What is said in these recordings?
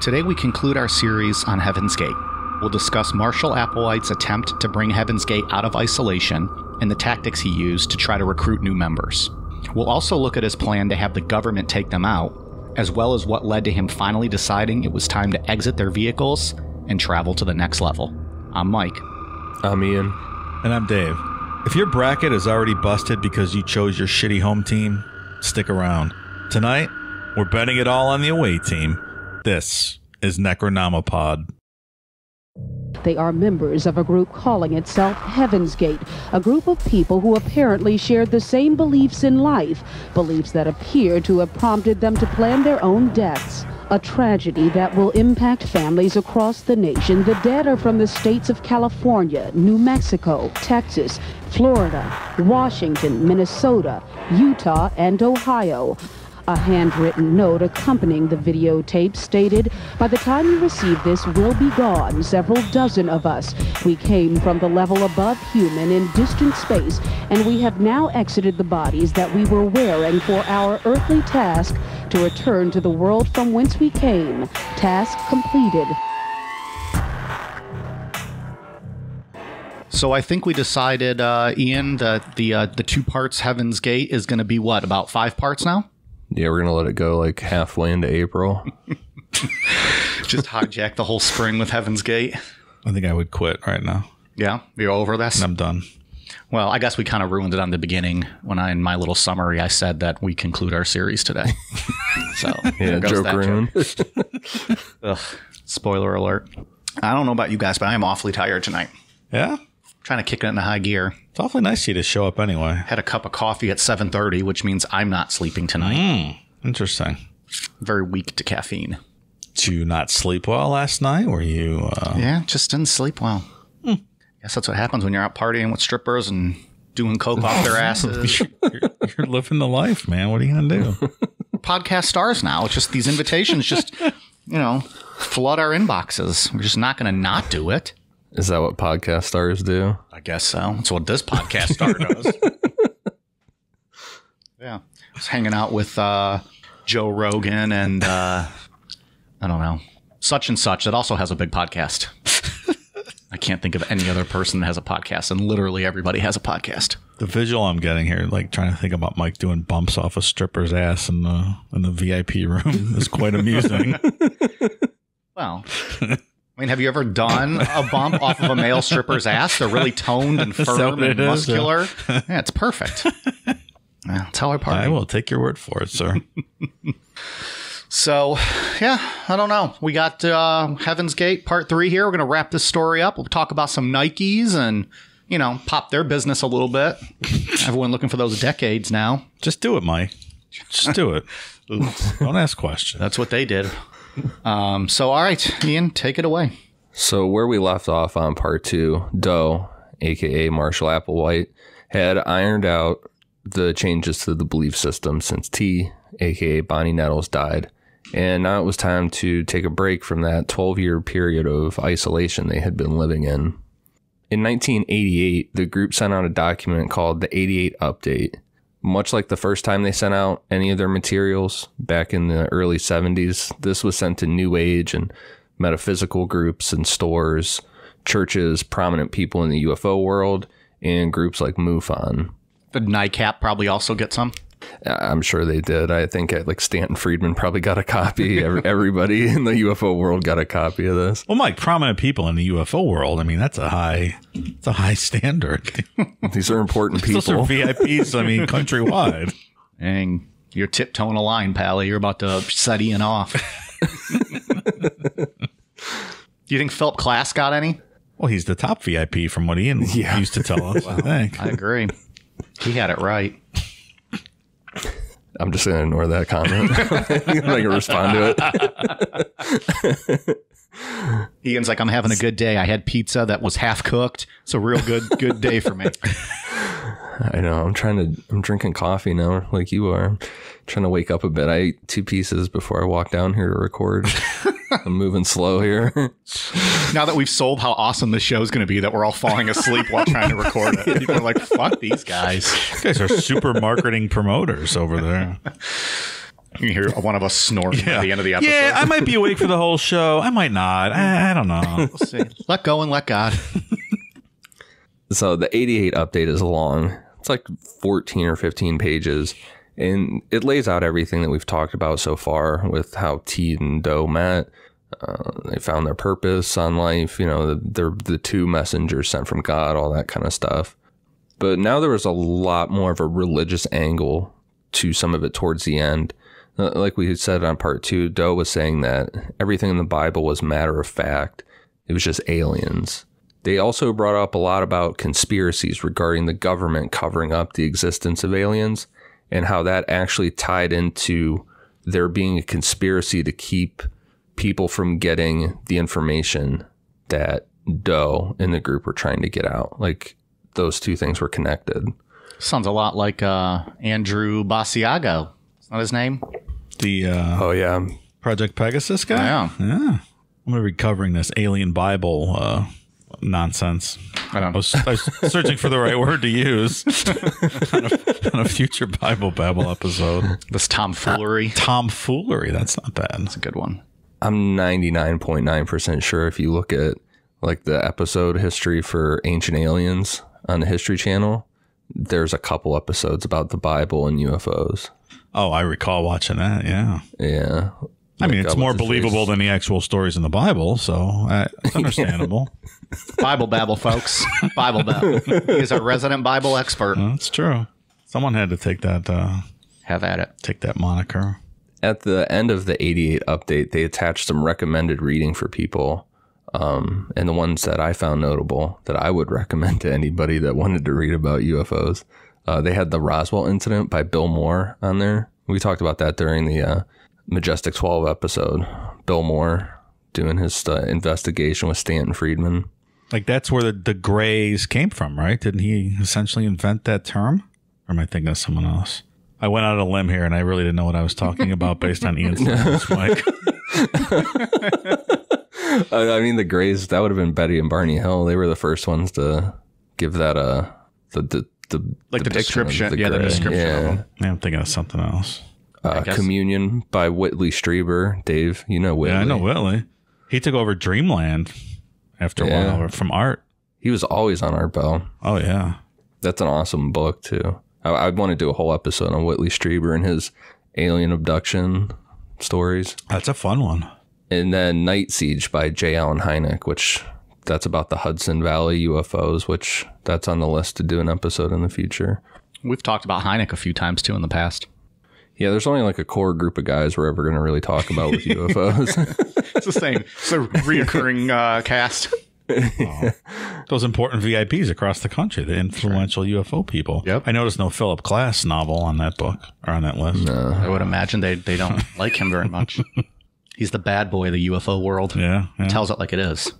Today we conclude our series on Heaven's Gate. We'll discuss Marshall Applewhite's attempt to bring Heaven's Gate out of isolation and the tactics he used to try to recruit new members. We'll also look at his plan to have the government take them out, as well as what led to him finally deciding it was time to exit their vehicles and travel to the next level. I'm Mike. I'm Ian. And I'm Dave. If your bracket is already busted because you chose your shitty home team, stick around. Tonight, we're betting it all on the away team. This is Necronomipod. They are members of a group calling itself Heaven's Gate, a group of people who apparently shared the same beliefs in life, beliefs that appear to have prompted them to plan their own deaths. A tragedy that will impact families across the nation. The dead are from the states of California, New Mexico, Texas, Florida, Washington, Minnesota, Utah, and Ohio. A handwritten note accompanying the videotape stated, By the time you receive this, we'll be gone, several dozen of us. We came from the level above human in distant space, and we have now exited the bodies that we were wearing for our earthly task to return to the world from whence we came. Task completed. So I think we decided, uh, Ian, that the uh, the two parts Heaven's Gate is going to be what about five parts now? Yeah, we're gonna let it go like halfway into April. Just hijack the whole spring with Heaven's Gate. I think I would quit right now. Yeah, you're over this. I'm done. Well, I guess we kind of ruined it on the beginning when I, in my little summary, I said that we conclude our series today. so Yeah, there goes joke that ruined. Ugh, spoiler alert. I don't know about you guys, but I am awfully tired tonight. Yeah? Trying to kick it into high gear. It's awfully nice of you to show up anyway. Had a cup of coffee at 7:30, which means I'm not sleeping tonight. Interesting. Very weak to caffeine. Did you not sleep well last night? Were you. Uh, Yeah, just didn't sleep well. Guess that's what happens when you're out partying with strippers and doing coke off their asses. you're, you're living the life, man. What are you going to do? podcast stars now. It's just these invitations just, you know, flood our inboxes. We're just not going to not do it. Is that what podcast stars do? I guess so. That's what this podcast star does. yeah. I was hanging out with uh, Joe Rogan and uh, I don't know, such and such that also has a big podcast. I can't think of any other person that has a podcast, and literally everybody has a podcast. the visual I'm getting here, like trying to think about Mike doing bumps off a stripper's ass in the in the VIP room, is quite amusing. Well, I mean, have you ever done a bump off of a male stripper's ass? They're really toned and firm and it is? muscular. Yeah, it's perfect. Yeah, that's how I party. I will take your word for it, sir. So, yeah, I don't know. We got uh, Heaven's Gate Part 3 here. We're going to wrap this story up. We'll talk about some Nikes and, you know, pop their business a little bit. Everyone looking for those decades now. Just do it, Mike. Just do it. Don't ask questions. That's what they did. Um, so, all right, Ian, take it away. So where we left off on part two, Doe, aka Marshall Applewhite, had ironed out the changes to the belief system since T, aka Bonnie Nettles, died. And now it was time to take a break from that 12 year period of isolation they had been living in. In 1988, the group sent out a document called the 88 Update. Much like the first time they sent out any of their materials back in the early 70s, this was sent to New Age and metaphysical groups and stores, churches, prominent people in the UFO world, and groups like MUFON. The NICAP probably also get some. I'm sure they did. I think uh, like Stanton Friedman probably got a copy. Every- Everybody in the UFO world got a copy of this. Well, Mike, prominent people in the UFO world. I mean, that's a high, it's a high standard. These are important Those are people. VIPs. I mean, countrywide. Dang, you're tiptoeing a line, Pally. You're about to set Ian off. Do you think Philip Klass got any? Well, he's the top VIP from what Ian used to tell us. I think. I agree. He had it right. I'm just to ignore that comment. I'm not to respond to it. Ian's like, I'm having a good day. I had pizza that was half cooked. It's a real good good day for me. I know. I'm trying to. I'm drinking coffee now, like you are. trying to wake up a bit. I ate two pieces before I walked down here to record. I'm moving slow here. now that we've sold how awesome this show is going to be, that we're all falling asleep while trying to record it. People are like, "Fuck these guys." You guys are super marketing promoters over there. You hear one of us snoring at the end of the episode. Yeah, I might be awake for the whole show. I might not. I, I don't know. let go and let God. So the 88 update is long. It's like 14 or 15 pages. And it lays out everything that we've talked about so far with how T and Doe met. Uh, they found their purpose on life. You know, they're the two messengers sent from God, all that kind of stuff. But now there was a lot more of a religious angle to some of it towards the end. Uh, like we said on part two, Doe was saying that everything in the Bible was matter of fact. It was just aliens. They also brought up a lot about conspiracies regarding the government covering up the existence of aliens and how that actually tied into there being a conspiracy to keep people from getting the information that Doe and the group were trying to get out. Like those two things were connected. Sounds a lot like uh, Andrew Basiago. Is that his name? The uh, Oh yeah, Project Pegasus guy? Yeah. Yeah. I'm going to be covering this alien Bible uh, nonsense. I I don't was, I was searching for the right word to use on, a, on a future Bible Babble episode. This tomfoolery. Uh, tomfoolery. That's not bad. That's a good one. I'm 99.9% sure if you look at like the episode history for Ancient Aliens on the History Channel, there's a couple episodes about the Bible and UFOs. Oh, I recall watching that. Yeah. Yeah. I mean, it's uh, more believable face? than the actual stories in the Bible, so uh, it's understandable. Bible babble, folks. Bible babble. He's a resident Bible expert. That's true. Someone had to take that uh, Have at it. take that moniker. At the end of the 88 update, they attached some recommended reading for people. Um, and the ones that I found notable that I would recommend to anybody that wanted to read about UFOs, uh, they had the Roswell incident by Bill Moore on there. We talked about that during the uh, Majestic 12 episode. Bill Moore doing his uh, investigation with Stanton Friedman. Like that's where the, the grays came from, right? Didn't he essentially invent that term? Or am I thinking of someone else? I went out on a limb here and I really didn't know what I was talking about based on Ian's Mike. I I mean, the Greys, that would have been Betty and Barney Hill. They were the first ones to give that a, the, the, the Like the depiction of description- yeah, the Grey. description of Yeah. them. Yeah, I'm thinking of something else. Uh. Communion by Whitley Strieber. Dave, you know Whitley. Yeah, I know Whitley. He took over Dreamland after a while from art. He was always on Art Bell. Oh yeah. That's an awesome book too. I, I want to do a whole episode on Whitley Strieber and his alien abduction stories. That's a fun one. And then Night Siege by J. Allen Hynek, which that's about the Hudson Valley UFOs, which that's on the list to do an episode in the future. We've talked about Hynek a few times too in the past. Yeah, there's only like a core group of guys we're ever going to really talk about with UFOs. It's the same. It's a reoccurring uh, cast. Those important VIPs across the country, the influential UFO people. Yep. I noticed no Philip Klass novel on that book or on that list. No. I would imagine they, they don't like him very much. He's the bad boy of the UFO world. Yeah. yeah. Tells it like it is.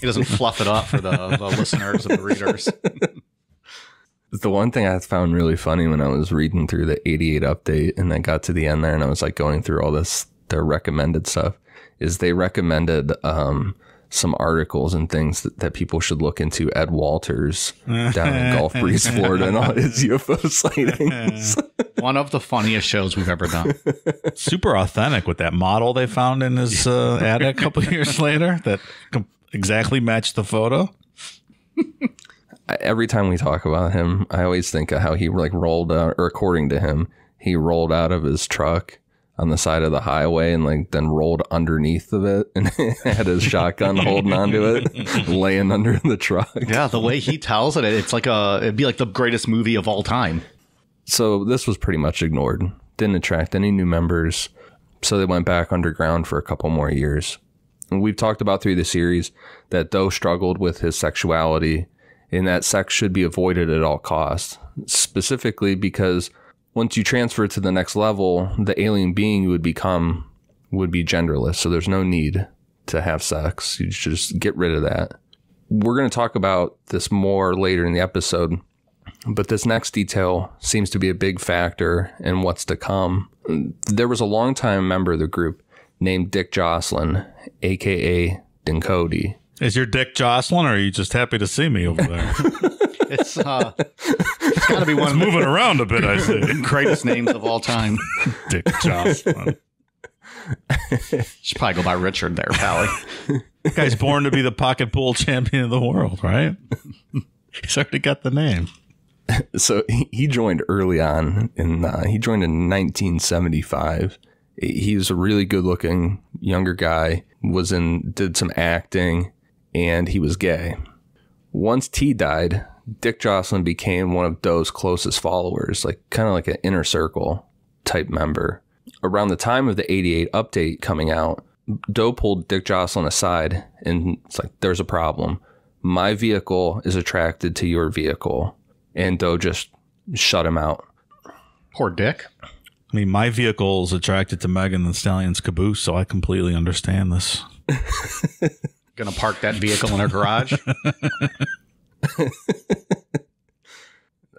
He doesn't fluff it up for the, the listeners and the readers. The one thing I found really funny when I was reading through the 88 update and I got to the end there and I was like going through all this, their recommended stuff, is they recommended um, some articles and things that, that people should look into. Ed Walters down in Gulf Breeze, Florida, and all his UFO sightings. One of the funniest shows we've ever done. Super authentic with that model they found in his uh, attic a couple years later that exactly matched the photo. Every time we talk about him, I always think of how he like rolled out, or according to him, he rolled out of his truck on the side of the highway and like then rolled underneath of it and had his shotgun holding onto it, laying under the truck. Yeah, the way he tells it, it's like a it'd be like the greatest movie of all time. So this was pretty much ignored. Didn't attract any new members. So they went back underground for a couple more years. And we've talked about through the series that Doe struggled with his sexuality and that sex should be avoided at all costs. Specifically because once you transfer to the next level, the alien being you would become would be genderless. So there's no need to have sex. You just get rid of that. We're going to talk about this more later in the episode. But this next detail seems to be a big factor in what's to come. There was a longtime member of the group named Dick Joslyn, aka Dinkody, Is your dick Joslyn, or are you just happy to see me over there? It's uh, it's got to be one of the Moving around a bit, I see. greatest names of all time. Dick Joslyn. Should probably go by Richard there, Pally. Guy's born to be the pocket pool champion of the world, right? He's already got the name. so he, he joined early on and uh, he joined in 1975 he was a really good looking younger guy was in did some acting and he was gay once t died dick joslyn became one of doe's closest followers like kind of like an inner circle type member around the time of the 88 update coming out doe pulled dick joslyn aside and it's like there's a problem my vehicle is attracted to your vehicle and Doe just shut him out. Poor Dick. I mean, my vehicle is attracted to Megan Thee Stallion's caboose, so I completely understand this. Gonna park that vehicle in her garage.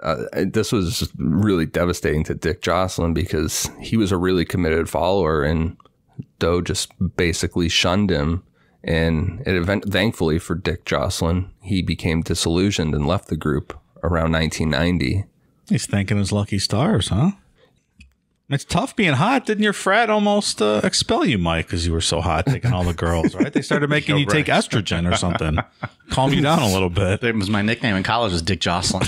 Uh, this was really devastating to Dick Joslyn because he was a really committed follower, and Doe just basically shunned him. And it event- thankfully for Dick Joslyn, he became disillusioned and left the group around 1990. He's thanking his lucky stars, huh? It's tough being hot. Didn't your frat almost uh, expel you, Mike, because you were so hot taking all the girls, right? They started making you take estrogen or something. Calm you down a little bit. It was my nickname in college was Dick Joslyn.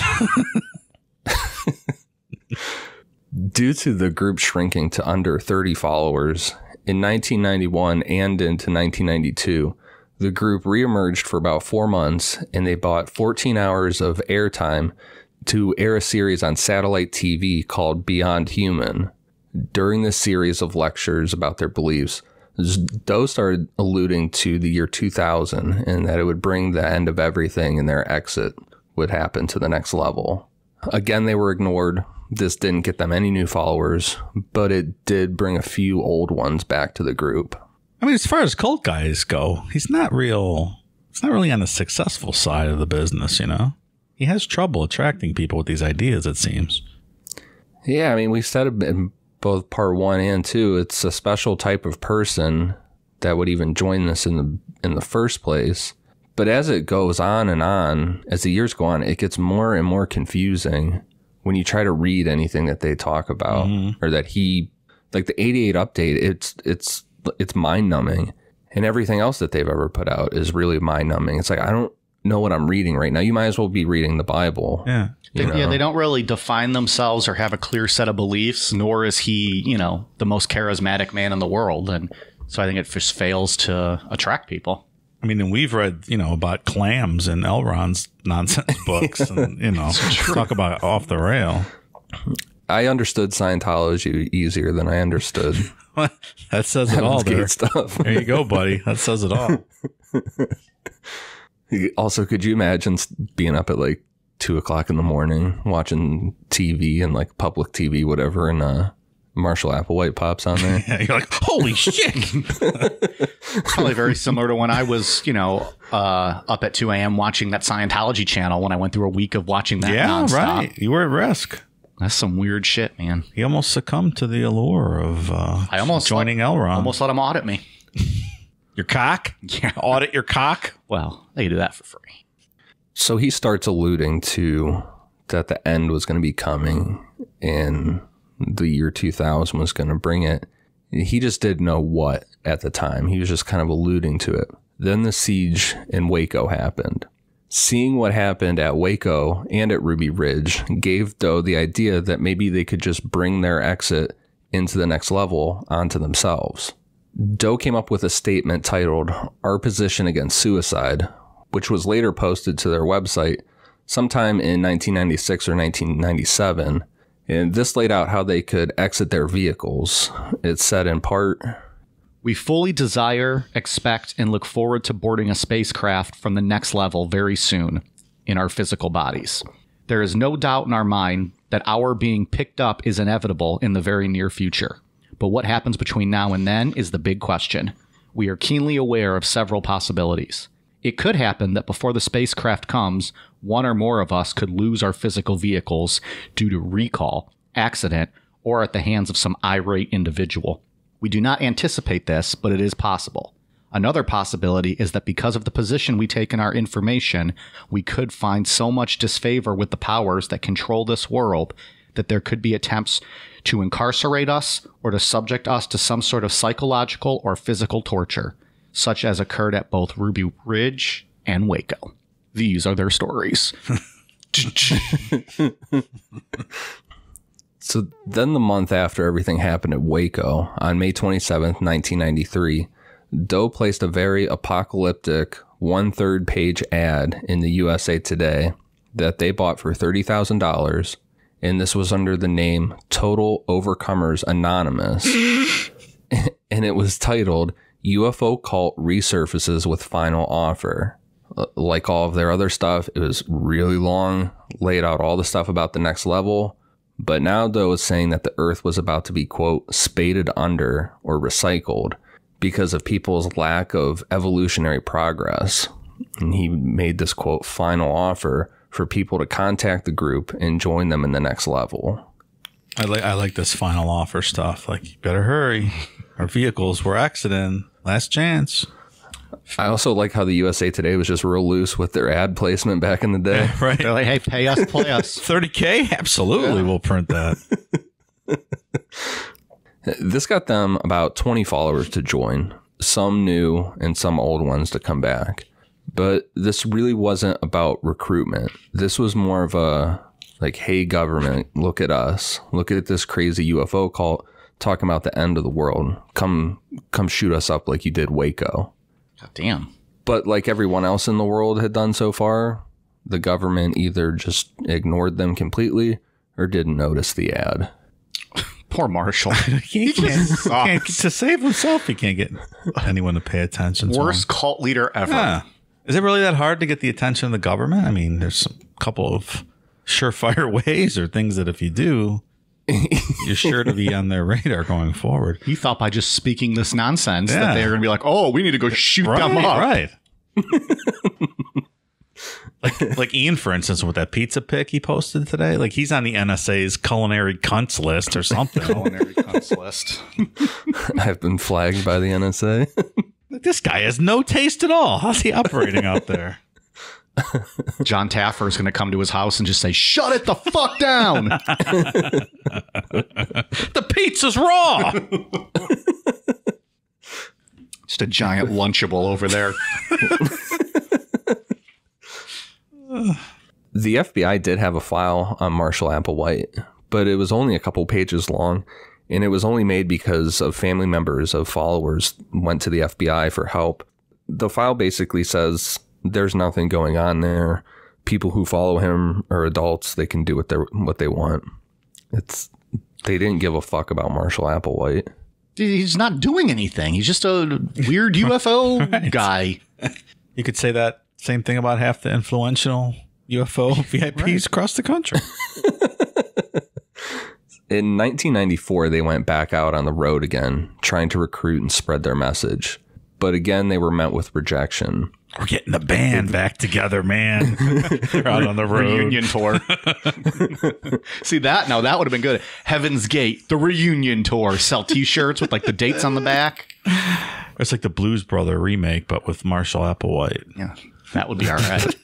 Due to the group shrinking to under 30 followers, in 1991 and into 1992, the group reemerged for about four months and they bought 14 hours of airtime to air a series on satellite TV called Beyond Human. During this series of lectures about their beliefs, Doe started alluding to the year 2000 and that it would bring the end of everything and their exit would happen to the next level. Again, they were ignored. This didn't get them any new followers, but it did bring a few old ones back to the group. I mean, as far as cult guys go, he's not real. It's not really on the successful side of the business, you know. He has trouble attracting people with these ideas. It seems. Yeah, I mean, we've said it both part one and two. It's a special type of person that would even join this in the in the first place. But as it goes on and on, as the years go on, it gets more and more confusing when you try to read anything that they talk about mm-hmm. or that he like the 88 update. It's it's it's mind numbing, and everything else that they've ever put out is really mind numbing. It's like I don't know what I'm reading right now. You might as well be reading the Bible. Yeah. They- Yeah, they don't really define themselves or have a clear set of beliefs, nor is he, you know, the most charismatic man in the world. And so I think it just fails to attract people. I mean, and we've read, you know, about clams and L. Ron's nonsense books, and you know, talk about off the rail. I understood Scientology easier than I understood that says it all there. stuff. There you go, buddy. That says it all. Also, could you imagine being up at like two o'clock in the morning watching TV and like public TV, whatever, and uh, Marshall Applewhite pops on there? Yeah, you're like, holy shit! Probably very similar to when I was, you know, uh, up at 2 a.m. watching that Scientology channel when I went through a week of watching that yeah, nonstop. right. You were at risk. That's some weird shit, man. He almost succumbed to the allure of uh, I almost joining L. Ron. Almost let him audit me. your cock. Yeah. Audit your cock. Well, they can do that for free. So he starts alluding to that the end was going to be coming and the year 2000 was going to bring it. He just didn't know what at the time. He was just kind of alluding to it. Then the siege in Waco happened. Seeing what happened at Waco and at Ruby Ridge gave Doe the idea that maybe they could just bring their exit into the next level onto themselves. Doe came up with a statement titled Our Position Against Suicide, which was later posted to their website sometime in 1996 or 1997. And this laid out how they could exit their vehicles. It said in part, We fully desire, expect, and look forward to boarding a spacecraft from the next level very soon in our physical bodies. There is no doubt in our mind that our being picked up is inevitable in the very near future. But what happens between now and then is the big question. We are keenly aware of several possibilities. It could happen that before the spacecraft comes, one or more of us could lose our physical vehicles due to recall, accident, or at the hands of some irate individual. We do not anticipate this, but it is possible. Another possibility is that because of the position we take in our information, we could find so much disfavor with the powers that control this world that there could be attempts to incarcerate us or to subject us to some sort of psychological or physical torture, such as occurred at both Ruby Ridge and Waco. These are their stories. So then, the month after everything happened at Waco, on May 27th, 1993, Doe placed a very apocalyptic one third page ad in the USA Today that they bought for $30,000. And this was under the name Total Overcomers Anonymous. and it was titled UFO Cult Resurfaces with Final Offer. Like all of their other stuff, it was really long, laid out all the stuff about the next level. But now Doe is saying that the Earth was about to be, quote, spaded under or recycled because of people's lack of evolutionary progress. And he made this, quote, final offer for people to contact the group and join them in the next level. I like I like this final offer stuff. Like, you better hurry. Our vehicles were accident. Last chance. I also like how the USA Today was just real loose with their ad placement back in the day. Right. They're like, hey, pay us, play us. 30K? Absolutely. We'll print that. This got them about 20 followers to join, some new and some old ones to come back. But this really wasn't about recruitment. This was more of a like, hey, government, look at us. Look at this crazy UFO cult talking about the end of the world. Come, come shoot us up like you did Waco. God damn. But like everyone else in the world had done so far, the government either just ignored them completely or didn't notice the ad. Poor Marshall. He can't, just can't- to save himself, he can't get anyone to pay attention to him. Worst cult leader ever. Yeah. Is it really that hard to get the attention of the government? I mean, there's a couple of surefire ways or things that if you do, you're sure to be on their radar going forward. You thought by just speaking this nonsense Yeah. that they were going to be like, oh, we need to go shoot them up. right. like, like Ian, for instance, with that pizza pic he posted today, like he's on the NSA's culinary cunts list or something. Culinary cunts list. I've been flagged by the NSA. Like, this guy has no taste at all. How's he operating out there? Jon Taffer is going to come to his house and just say, shut it the fuck down. The pizza's raw. just a giant Lunchable over there. the FBI did have a file on Marshall Applewhite, but it was only a couple pages long, and it was only made because of family members of followers went to the FBI for help. The file basically says there's nothing going on there. People who follow him are adults; they can do what they what they want. It's they didn't give a fuck about Marshall Applewhite. He's not doing anything. He's just a weird UFO guy. You could say that same thing about half the influential UFO VIPs across the country. In 1994, they went back out on the road again, trying to recruit and spread their message. But again, they were met with rejection. We're getting the band back together, man. They're out on the road. Reunion tour. See that? No, that would have been good. Heaven's Gate, the reunion tour. Sell T-shirts with like the dates on the back. It's like the Blues Brother remake, but with Marshall Applewhite. Yeah, that would be all right.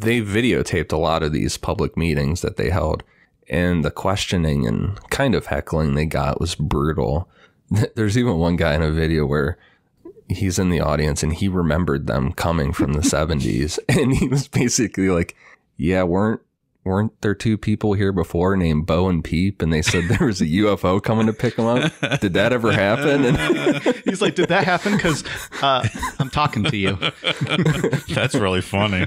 They videotaped a lot of these public meetings that they held, and the questioning and kind of heckling they got was brutal. There's even one guy in a video where he's in the audience and he remembered them coming from the 70s and he was basically like yeah weren't weren't there two people here before named Bo and Peep and they said there was a UFO coming to pick them up did that ever happen and He's like, "Did that happen?" Because uh, I'm talking to you. That's really funny.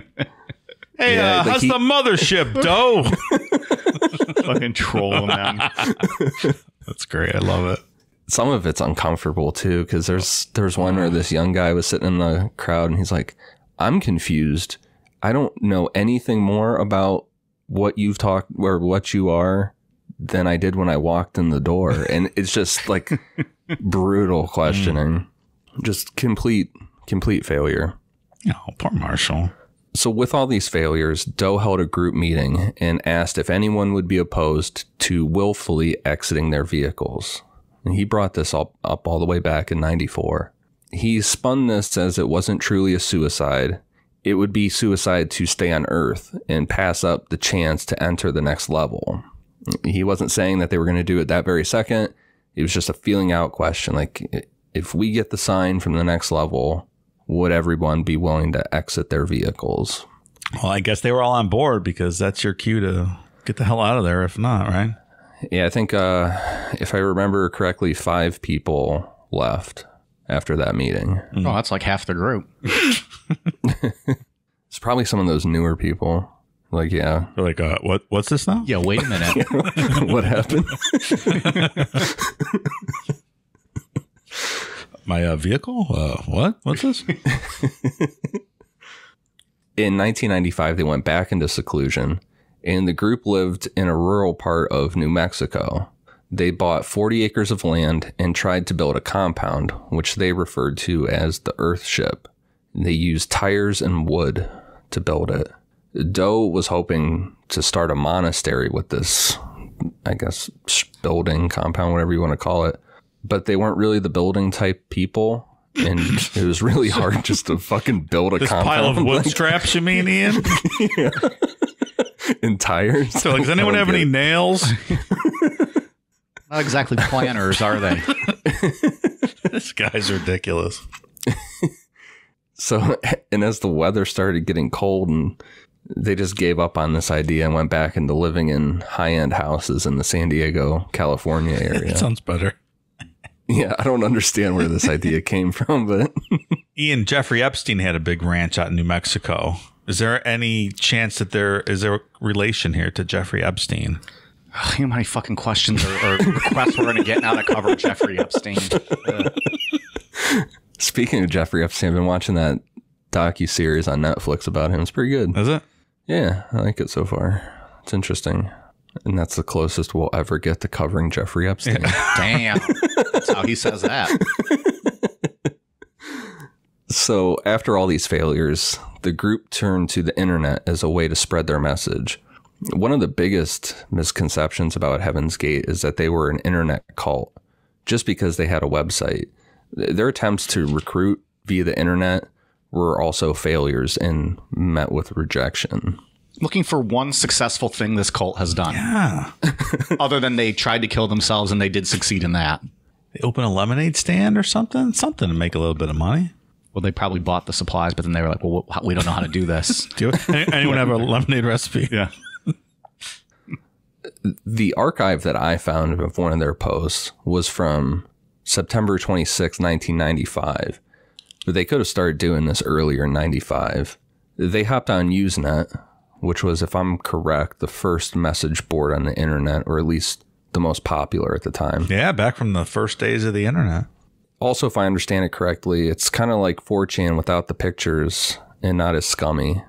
Hey, Yeah, uh, like how's he- the mothership, Doe? Fucking trolling them. That's great. I love it. some of it's uncomfortable too because there's there's one where this young guy was sitting in the crowd and he's like i'm confused i don't know anything more about what you've talked or what you are than i did when i walked in the door and it's just like brutal questioning just complete complete failure Oh, poor Marshall. So with all these failures, Doe held a group meeting and asked if anyone would be opposed to willfully exiting their vehicles. And he brought this up, up all the way back in 94. He spun this as it wasn't truly a suicide. It would be suicide to stay on Earth and pass up the chance to enter the next level. He wasn't saying that they were going to do it that very second. It was just a feeling out question. Like, if we get the sign from the next level, would everyone be willing to exit their vehicles? Well, I guess they were all on board because that's your cue to get the hell out of there. If not, right? Yeah, I think uh, if I remember correctly, five people left after that meeting. Oh, that's like half the group. It's probably some of those newer people. Like, yeah, They're like, uh, what? What's this now? Yeah, wait a minute. what happened? My uh, vehicle? Uh, what? What's this? In 1995, they went back into seclusion, and the group lived in a rural part of New Mexico. They bought 40 acres of land and tried to build a compound, which they referred to as the Earthship. They used tires and wood to build it. Doe was hoping to start a monastery with this, I guess, building, compound, whatever you want to call it. But they weren't really the building type people. And it was really hard just to fucking build a This compound. pile of wood like, straps, you mean, Ian? yeah. and tires. So, like, does anyone have any get nails? Not exactly planners, are they? this guy's ridiculous. So, and as the weather started getting cold, and they just gave up on this idea and went back into living in high end houses in the San Diego, California area. It sounds better. yeah, I don't understand where this idea came from, but Ian Jeffrey Epstein had a big ranch out in New Mexico. Is there any chance that there is there a relation here to Jeffrey Epstein? You know how many fucking questions or, or requests we're going to get now to cover Jeffrey Epstein? Uh, speaking of Jeffrey Epstein, I've been watching that docu series on Netflix about him. It's pretty good. Is it? Yeah, I like it so far. It's interesting. And that's the closest we'll ever get to covering Jeffrey Epstein. damn. That's how he says that. So, after all these failures, the group turned to the internet as a way to spread their message. One of the biggest misconceptions about Heaven's Gate is that they were an internet cult just because they had a website. Their attempts to recruit via the internet were also failures and met with rejection. Looking for one successful thing this cult has done, Yeah. other than they tried to kill themselves and they did succeed in that. They open a lemonade stand or something? Something to make a little bit of money. Well, they probably bought the supplies, but then they were like, "Well, we don't know how to do this." Do you, any- anyone have a lemonade recipe? yeah. The archive that I found of one of their posts was from September 26, 1995. But they could have started doing this earlier in 95. They hopped on Usenet, which was, if I'm correct, the first message board on the internet, or at least the most popular at the time. Yeah, back from the first days of the internet. Also, if I understand it correctly, it's kind of like 4chan without the pictures and not as scummy,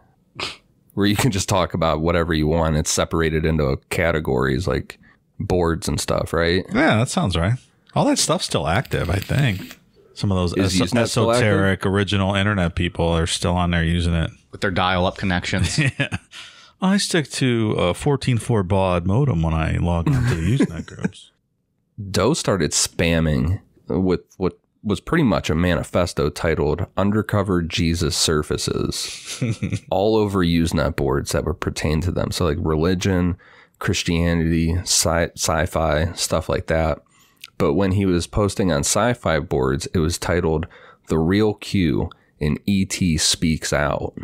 where you can just talk about whatever you want. It's separated into categories like boards and stuff, right? Yeah, that sounds right. All that stuff's still active, I think. Some of those es- Usenet still esoteric original internet people are still on there using it. With their dial-up connections. yeah. I stick to uh, a 14.4 baud modem when I log on to the Usenet groups. Doe started spamming with what was pretty much a manifesto titled Undercover Jesus Surfaces all over Usenet boards that would pertain to them. So, like religion, Christianity, sci fi, stuff like that. But when he was posting on sci fi boards, it was titled The Real Q and ET Speaks Out.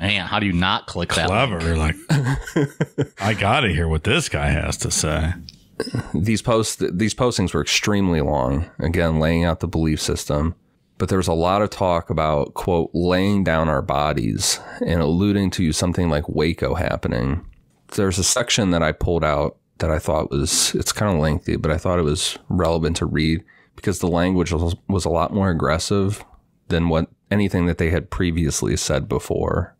Man, how do you not click that? Clever. You're like, I got to hear what this guy has to say. these posts these postings were extremely long again laying out the belief system but there was a lot of talk about quote laying down our bodies and alluding to something like waco happening there's a section that i pulled out that i thought was it's kind of lengthy but i thought it was relevant to read because the language was, was a lot more aggressive than what anything that they had previously said before.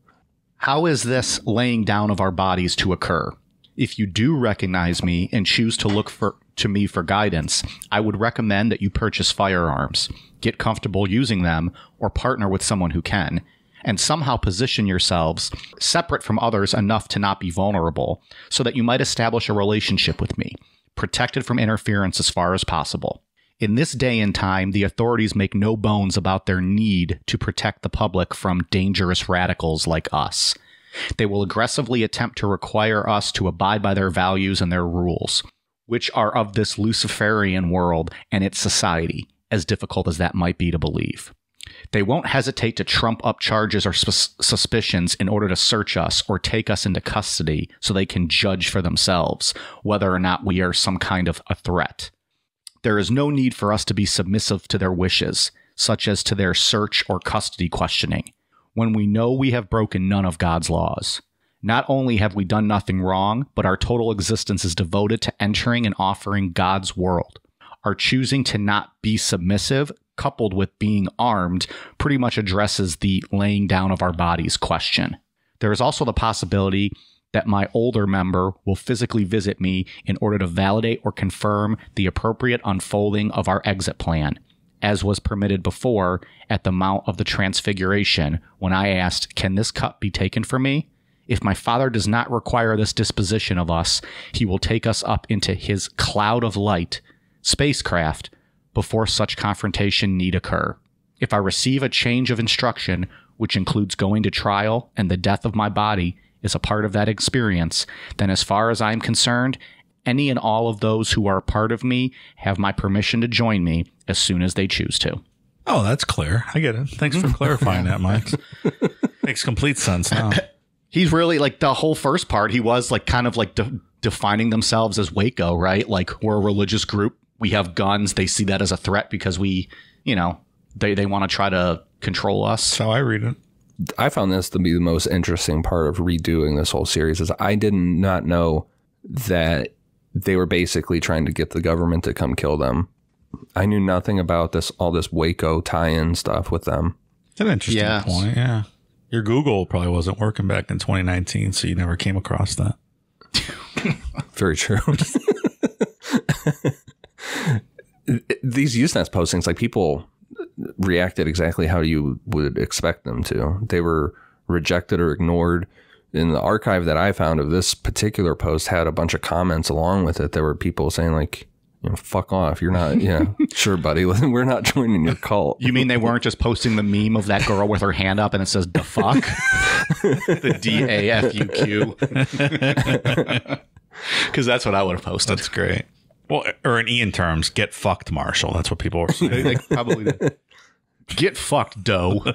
How is this laying down of our bodies to occur? If you do recognize me and choose to look for to me for guidance, I would recommend that you purchase firearms, get comfortable using them, or partner with someone who can, and somehow position yourselves separate from others enough to not be vulnerable, so that you might establish a relationship with me. protected from interference as far as possible. In this day and time, the authorities make no bones about their need to protect the public from dangerous radicals like us. They will aggressively attempt to require us to abide by their values and their rules, which are of this Luciferian world and its society, as difficult as that might be to believe. They won't hesitate to trump up charges or sus- suspicions in order to search us or take us into custody so they can judge for themselves whether or not we are some kind of a threat. There is no need for us to be submissive to their wishes, such as to their search or custody questioning, when we know we have broken none of God's laws. Not only have we done nothing wrong, but our total existence is devoted to entering and offering God's world. Our choosing to not be submissive, coupled with being armed, pretty much addresses the laying down of our bodies question. There is also the possibility that my older member will physically visit me in order to validate or confirm the appropriate unfolding of our exit plan, as was permitted before at the Mount of the Transfiguration when I asked, Can this cup be taken from me? If my Father does not require this disposition of us, he will take us up into his cloud of light, spacecraft, before such confrontation need occur. If I receive a change of instruction, which includes going to trial and the death of my body, is a part of that experience, then as far as I'm concerned, any and all of those who are a part of me have my permission to join me as soon as they choose to. Oh, that's clear. I get it. Thanks for clarifying that, Mike. Makes complete sense now. He's really like the whole first part, he was like kind of like de- defining themselves as Waco, right? Like we're a religious group. We have guns. They see that as a threat because we, you know, they, they want to try to control us. That's how I read it. I found this to be the most interesting part of redoing this whole series is I did not know that they were basically trying to get the government to come kill them. I knew nothing about this all this Waco tie-in stuff with them. It's an interesting Yes. point. Yeah. Your Google probably wasn't working back in 2019, so you never came across that. Very true. These Usenet postings, like people reacted exactly how you would expect them to. They were rejected or ignored. In the archive that I found of this particular post had a bunch of comments along with it. There were people saying like, you know, fuck off. You're not, yeah, sure, buddy. We're not joining your cult. You mean they weren't just posting the meme of that girl with her hand up and it says "the fuck"? the D A F U Q. Because that's what I would have posted. That's great. Well, or in Ian terms, get fucked, Marshall. That's what people were saying. They probably did. Get fucked, Doe.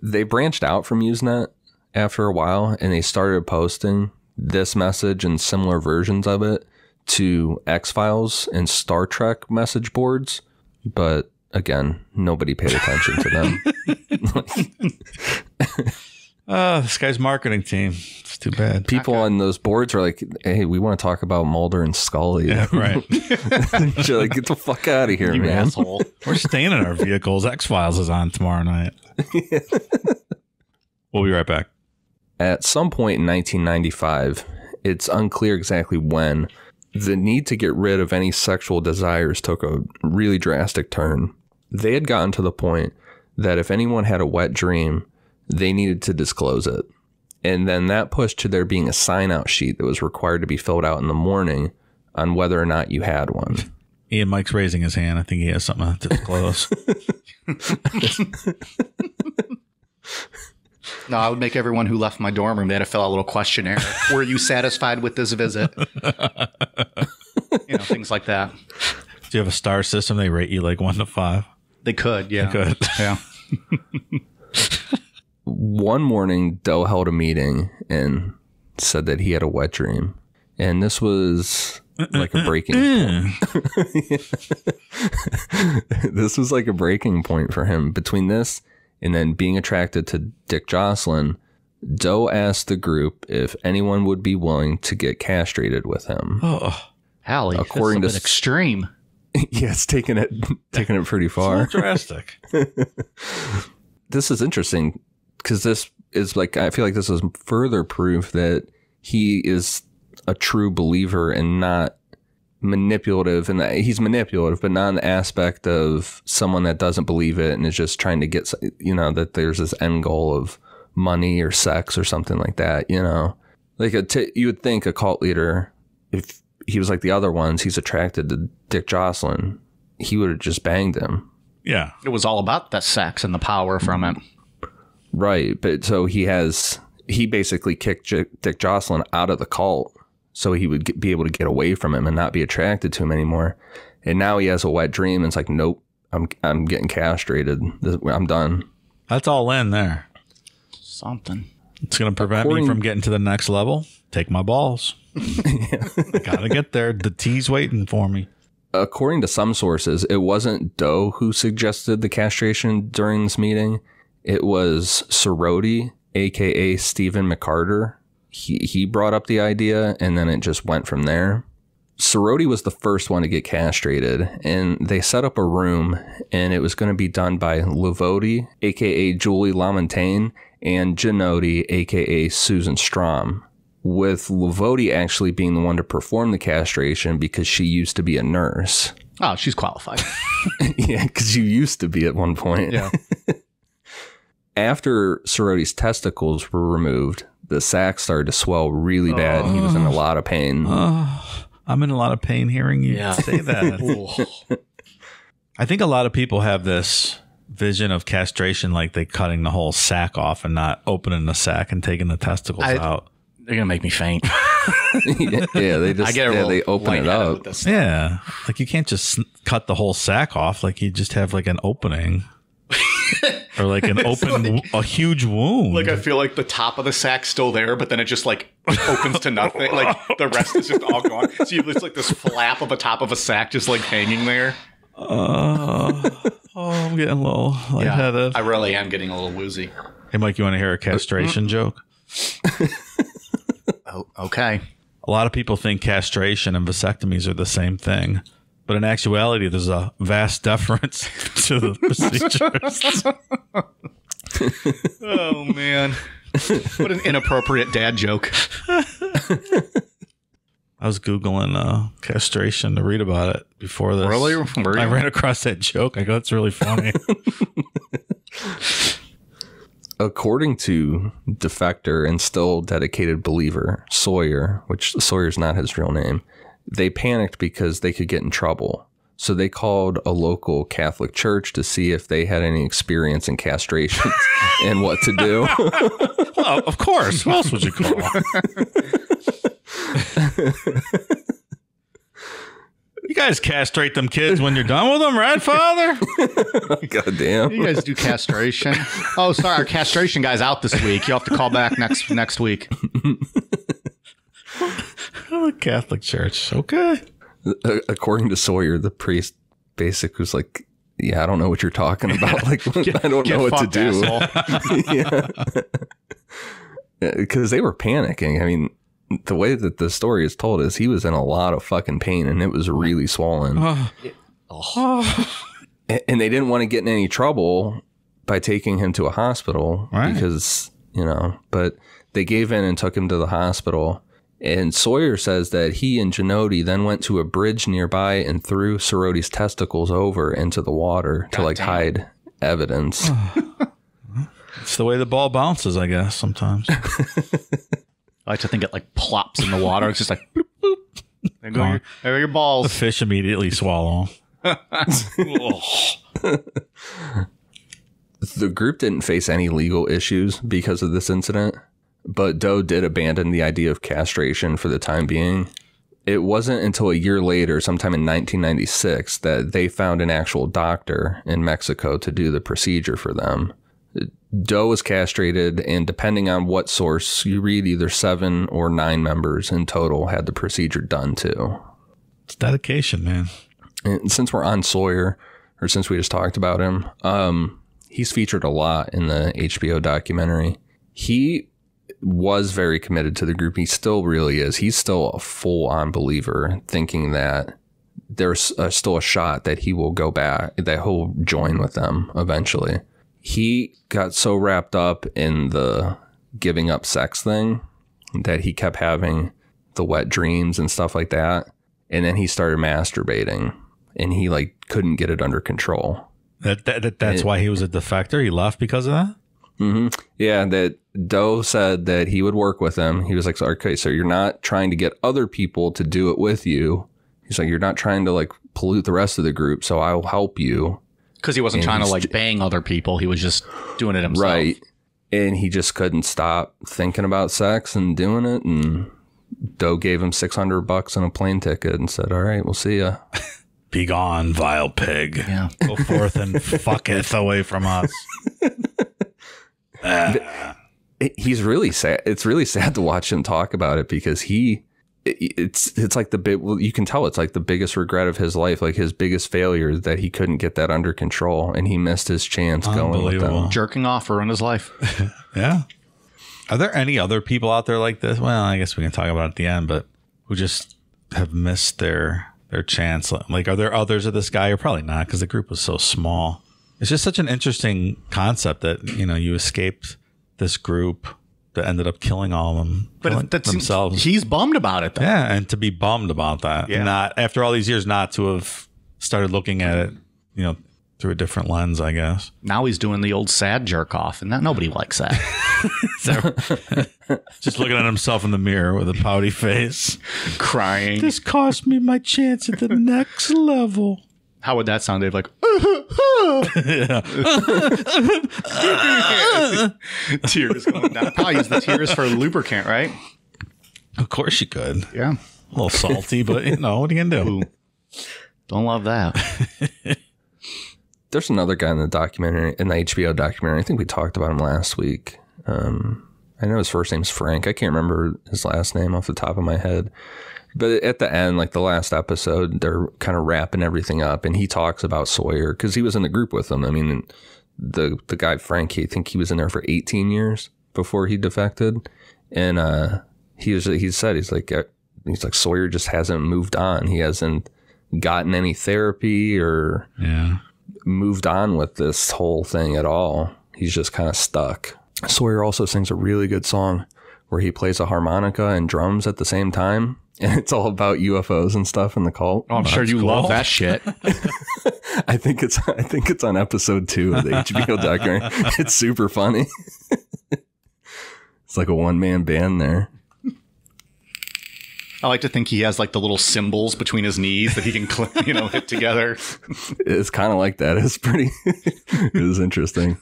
they branched out from Usenet after a while and they started posting this message and similar versions of it to X Files and Star Trek message boards. But again, nobody paid attention to them. Oh, this guy's marketing team. It's too bad. People on those boards are like, hey, we want to talk about Mulder and Scully. Yeah, right. You're like, get the fuck out of here, You man. asshole. We're staying in our vehicles. X Files is on tomorrow night. we'll be right back. At some point in 1995, it's unclear exactly when, the need to get rid of any sexual desires took a really drastic turn. They had gotten to the point that if anyone had a wet dream, they needed to disclose it. And then that pushed to there being a sign out sheet that was required to be filled out in the morning on whether or not you had one. Ian Mike's raising his hand. I think he has something to disclose. No, I would make everyone who left my dorm room, they had to fill out a little questionnaire. Were you satisfied with this visit? you know, things like that. Do you have a star system? They rate you like one to five. They could, yeah. They could. Yeah. one morning Doe held a meeting and said that he had a wet dream. And this was like a breaking point. this was like a breaking point for him. Between this and then being attracted to Dick Joslyn, Doe asked the group if anyone would be willing to get castrated with him. Oh, Hallie, According that's to extreme. yeah, it's taking it taking it pretty far. drastic. this is interesting because this is like I feel like this is further proof that he is a true believer and not manipulative and he's manipulative but not in the aspect of someone that doesn't believe it and is just trying to get you know that there's this end goal of money or sex or something like that you know Like a t- you would think a cult leader, if he was like the other ones, he's attracted to Dick Joslyn, he would have just banged him. Yeah. It was all about the sex and the power from it. Right. But so he has, he basically kicked J- Dick Joslyn out of the cult so he would get, be able to get away from him and not be attracted to him anymore. And now he has a wet dream and it's like, nope, I'm, I'm getting castrated. This- I'm done. That's all in there. Something. It's going to prevent me from getting to the next level. Take my balls. Gotta get there. The T's waiting for me. According to some sources, it wasn't Doe who suggested the castration during this meeting. It was Soroti, aka Stephen McCarter. He he brought up the idea, and then it just went from there. Soroti was the first one to get castrated, and they set up a room, and it was going to be done by Lavodi, aka Julie Lamontagne, and Genotti, aka Susan Strom. With Lavodi actually being the one to perform the castration because she used to be a nurse. Oh, she's qualified. yeah, because you used to be at one point. Yeah. After Soroti's testicles were removed, the sac started to swell really bad, and he was in a oh. lot of pain. Oh, I'm in a lot of pain hearing you Yeah. say that. I think a lot of people have this vision of castration like they cutting the whole sack off and not opening the sack and taking the testicles I- out. They're gonna make me faint. yeah, they just I get yeah, they open it up. Yeah. Like you can't just cut the whole sack off. Like you just have like an opening or like an open, a huge wound. Like I feel like the top of the sack's still there, but then it just like opens to nothing. Like the rest is just all gone. So you it's like this flap of a top of a sack just like hanging there. oh, oh, I'm getting a little lightheaded. I really am getting a little woozy. hey, Mike, you want to hear a castration joke? Oh, okay. A lot of people think castration and vasectomies are the same thing, but in actuality, there's a vast deference to the procedures. Oh man. What an inappropriate dad joke. I was googling uh, castration to read about it before this. Really? Were I ran across that joke. I go, it's really funny. According to defector and still dedicated believer Sawyer, which Sawyer's not his real name, they panicked because they could get in trouble. So they called a local Catholic church to see if they had any experience in castrations and what to do. well, of course. Who else would you call? you guys castrate them kids when you're done with them, right, Father? God damn. You guys do castration. Oh, sorry, our castration guy's out this week. You'll have to call back next next week. Oh, Catholic Church. Okay. Uh, According to Sawyer, the priest basic was like, yeah, I don't know what you're talking about. Like, I don't know what to do. yeah. Because they were panicking. I mean, the way that the story is told is he was in a lot of fucking pain and it was really swollen. Oh, And they didn't want to get in any trouble by taking him to a hospital Right. because, you know, but they gave in and took him to the hospital. And Sawyer says that he and Genotti then went to a bridge nearby and threw Soroti's testicles over into the water to like damn. hide evidence. it's the way the ball bounces, I guess, sometimes. I like to think it like plops in the water. It's just like bloop, bloop. There go your, there go your balls. the fish immediately swallow 'em. The group didn't face any legal issues because of this incident, but Doe did abandon the idea of castration for the time being. It wasn't until a year later, sometime in 1996, that they found an actual doctor in Mexico to do the procedure for them. Doe was castrated, and depending on what source you read, either seven or nine members in total had the procedure done too. It's dedication, man. And since we're on Sawyer, or since we just talked about him, um, he's featured a lot in the HBO documentary. He was very committed to the group. He still really is. He's still a full on believer, thinking that there's uh, still a shot that he will go back, that he'll join with them eventually. He got so wrapped up in the giving up sex thing that he kept having the wet dreams and stuff like that. And then he started masturbating and he like couldn't get it under control. That, that, that that's why he was a defector. He left because of that. Mm-hmm. Yeah, that Doe said that he would work with him. He was like, okay, so you're not trying to get other people to do it with you. He's like, you're not trying to like pollute the rest of the group, so I'll help you. Because he wasn't And trying to he's like bang other people. He was just doing it himself. Right. And he just couldn't stop thinking about sex and doing it. And Doe gave him 600 bucks and a plane ticket and said, all right, we'll see ya. Be gone, vile pig. Yeah. Go forth and fucketh away from us. It- he's really sad. It's really sad to watch him talk about it because he, it's it's like the big. Well, you can tell it's like the biggest regret of his life, like his biggest failure is that he couldn't get that under control, and he missed his chance going with them. Jerking off ruined his life. Yeah. Are there any other people out there like this? Well, I guess we can talk about it at the end, but who just have missed their their chance? Like, are there others of this guy? Or probably not, because the group was so small. It's just such an interesting concept that you know you escaped this group that ended up killing all of them, But that's themselves. He's bummed about it though. yeah, and to be bummed about that, Yeah. not after all these years, not to have started looking at it, you know, through a different lens, I guess. Now he's doing the old sad jerk off, and that nobody likes that. Just looking at himself in the mirror with a pouty face. Crying. This cost me my chance at the next level. How would that sound, Dave? Like, tears going down. Probably use the tears for lubricant, right? Of course you could. Yeah. A little salty, but you know, what are you gonna do? Don't love that. There's another guy in the documentary, in the HBO documentary. I think we talked about him last week. Um, I know his first name's Frank. I can't remember his last name off the top of my head. But at the end, like the last episode, they're kind of wrapping everything up, and he talks about Sawyer because he was in the group with them. I mean, the the guy Frank, I think he was in there for 18 years before he defected, and uh, he was he said he's like uh, he's like Sawyer just hasn't moved on. He hasn't gotten any therapy or Yeah. moved on with this whole thing at all. He's just kind of stuck. Sawyer also sings a really good song where he plays a harmonica and drums at the same time. And it's all about UFOs and stuff in the cult. Oh, I'm sure you love that shit. I think it's I think it's on episode two of the HBO documentary. It's super funny. it's like a one man band there. I like to think he has like the little cymbals between his knees that he can, cl- you know, hit together. It's kind of like that. It's pretty. it was interesting.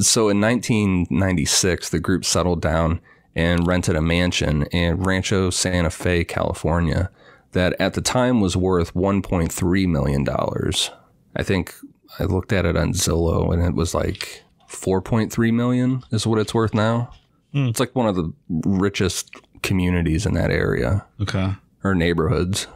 So in 1996, the group settled down and rented a mansion in Rancho Santa Fe, California, that at the time was worth 1.3 million dollars. I think I looked at it on Zillow, and it was like 4.3 million is what it's worth now. Hmm. It's like one of the richest communities in that area Okay. or neighborhoods.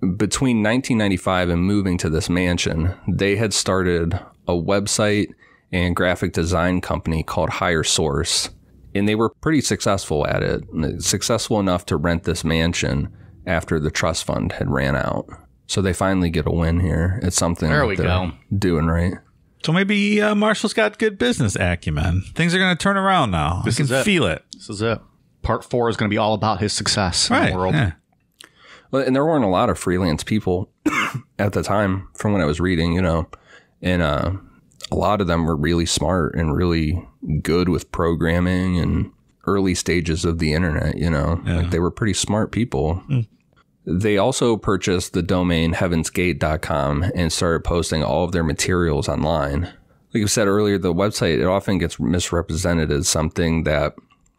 Between 1995 and moving to this mansion, they had started a website and graphic design company called Higher Source, and they were pretty successful at it. Successful enough to rent this mansion after the trust fund had ran out. So they finally get a win here. It's something There we they're go. doing right. So maybe uh, Marshall's got good business acumen. Things are going to turn around now. This I can is it. feel it. This is it. Part four is going to be all about his success in the world. yeah. Well, and there weren't a lot of freelance people at the time, from what I was reading, you know, and uh, a lot of them were really smart and really good with programming and early stages of the internet. You know, like they were pretty smart people. Hmm. They also purchased the domain heavensgate.com and started posting all of their materials online. Like I said earlier, the website it often gets misrepresented as something that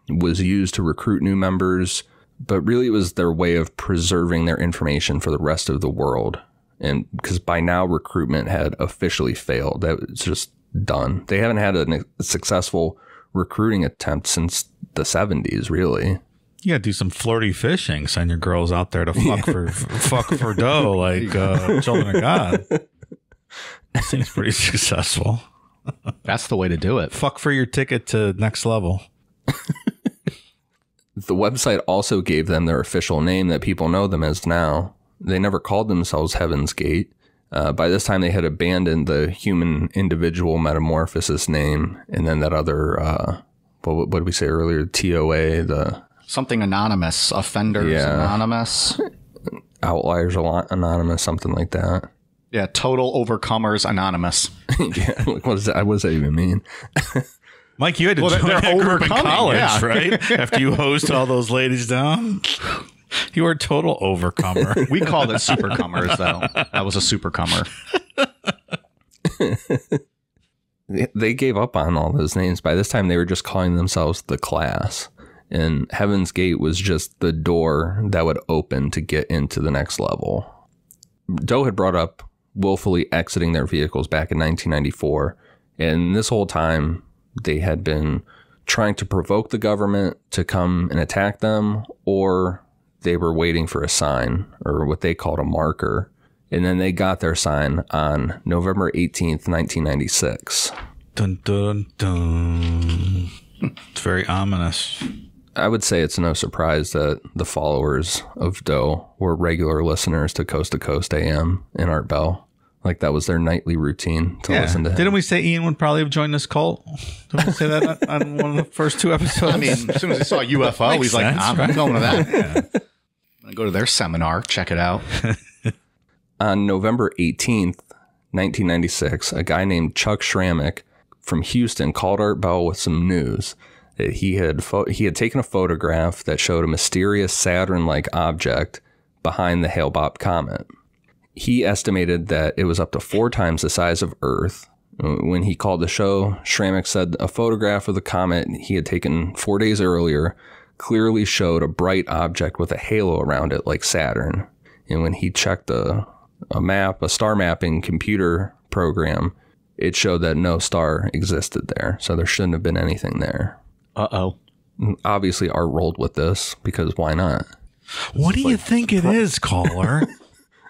was used to recruit new members, but really it was their way of preserving their information for the rest of the world. And because by now recruitment had officially failed, that was just done. They haven't had a successful recruiting attempt since the 70s, really. You got to do some flirty fishing. Send your girls out there to fuck for fuck for dough like uh, children of God. Seems pretty successful. That's the way to do it. Fuck for your ticket to next level. The website also gave them their official name that people know them as now. They never called themselves Heaven's Gate. Uh, by this time, they had abandoned the human individual metamorphosis name, and then that other, uh, what, what did we say earlier? TOA, the Something anonymous. Offenders Yeah. anonymous. Outliers Anonymous, something like that. Yeah. Total overcomers anonymous. yeah, what does that? What does that even mean? Mike, you had to Well, join that group in college, yeah. right? After you hosed all those ladies down, you were a total overcomer. We called it supercomers, though. I was a supercomer. They- They gave up on all those names. By this time, they were just calling themselves the class. And Heaven's Gate was just the door that would open to get into the next level. Doe had brought up willfully exiting their vehicles back in 1994. And this whole time, they had been trying to provoke the government to come and attack them, or they were waiting for a sign, or what they called a marker. And then they got their sign on November 18th, 1996. dun dun dun. It's very ominous. I would say it's no surprise that the followers of Doe were regular listeners to Coast to Coast AM and Art Bell. Like that was their nightly routine to listen to him. Didn't we say Ian would probably have joined this cult? Didn't we say that on, on one of the first two episodes? I mean, as soon as he saw a UFO, Makes he's like, sense, I'm right? going to that. I'm going to go to their seminar, check it out. On November 18th, 1996, a guy named Chuck Shramek from Houston called Art Bell with some news that he had he had taken a photograph that showed a mysterious Saturn-like object behind the Hale-Bopp comet. He estimated that it was up to four times the size of Earth. When he called the show, Shramek said a photograph of the comet he had taken four days earlier clearly showed a bright object with a halo around it like Saturn. And when he checked a, a map, a star mapping computer program, it showed that no star existed there. So there shouldn't have been anything there. Uh oh. Obviously, Art rolled with this because why not? what do you think it is, caller?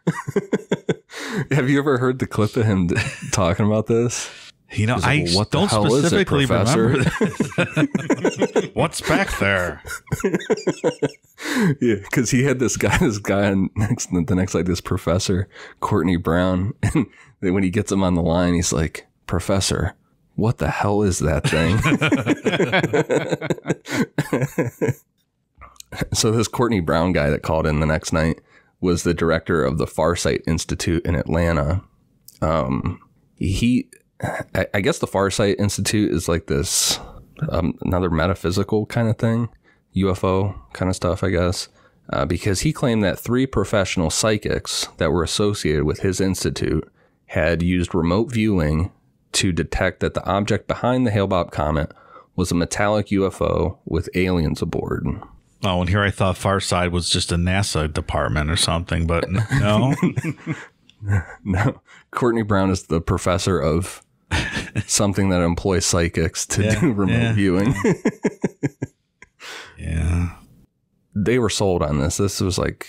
Have you ever heard the clip of him talking about this? You know, I like, "Well, don't is it, specifically remember this. What's back there? Yeah, because he had this guy, this guy on next, the next like this professor, Courtney Brown, and then when he gets him on the line, he's like, "Professor, what the hell is that thing?" so this Courtney Brown guy that called in the next night was the director of the Farsight Institute in Atlanta. Um, he, I, I guess the Farsight Institute is like this um, another metaphysical kind of thing, UFO kind of stuff, I guess, uh, because he claimed that three professional psychics that were associated with his institute had used remote viewing to detect that the object behind the Hale-Bopp comet was a metallic UFO with aliens aboard. Oh, and here I thought Far Side was just a NASA department or something, but no. No, Courtney Brown is the professor of something that employs psychics to Yeah, do remote yeah. viewing. yeah. they were sold on this. This was like,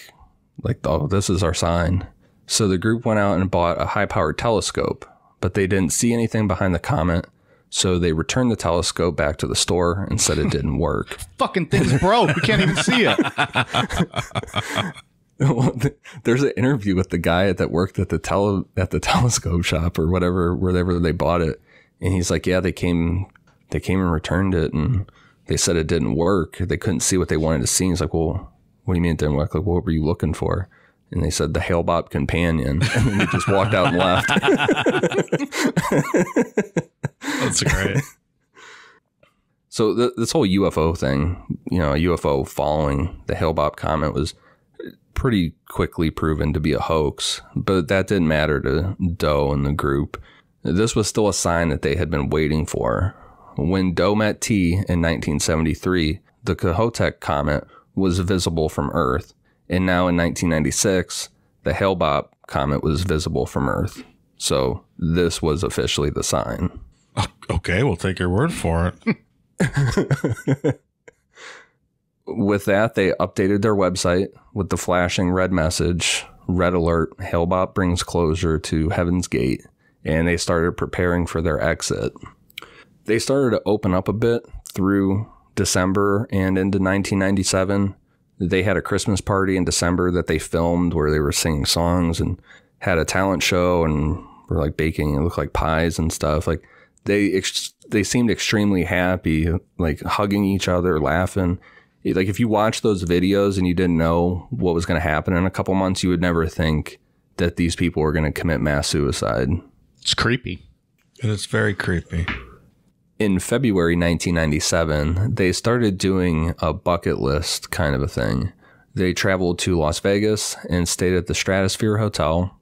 like, oh, this is our sign. So the group went out and bought a high powered telescope, but they didn't see anything behind the comet. So they returned the telescope back to the store and said it didn't work. Fucking thing's broke. We can't even see it. There's an interview with the guy that worked at the tele at the telescope shop or whatever, wherever they bought it, and he's like, "Yeah, they came, they came and returned it, and they said it didn't work. They couldn't see what they wanted to see." And He's like, "Well, what do you mean it didn't work? Like, what were you looking for?" And they said the Hale-Bopp companion, and then he just walked out and left. That's great. So th- this whole UFO thing, you know, UFO following the Hale-Bopp comet was pretty quickly proven to be a hoax, but that didn't matter to Doe and the group. This was still a sign that they had been waiting for. When Doe met T in 1973, the Kohoutek comet was visible from Earth, and now in 1996, the Hale-Bopp comet was visible from Earth. So this was officially the sign. Okay, we'll take your word for it. with that, they updated their website with the flashing red message Red Alert Hale-Bopp brings closure to Heaven's Gate, and they started preparing for their exit. They started to open up a bit through December and into 1997. They had a Christmas party in December that they filmed where they were singing songs and had a talent show and were like baking. It looked like pies and stuff. Like they they seemed extremely happy, like hugging each other, laughing. Like if you watch those videos and you didn't know what was going to happen in a couple months, you would never think that these people were going to commit mass suicide. It's creepy. And it's very creepy. in February 1997, they started doing a bucket list kind of a thing. They traveled to Las Vegas and stayed at the Stratosphere Hotel.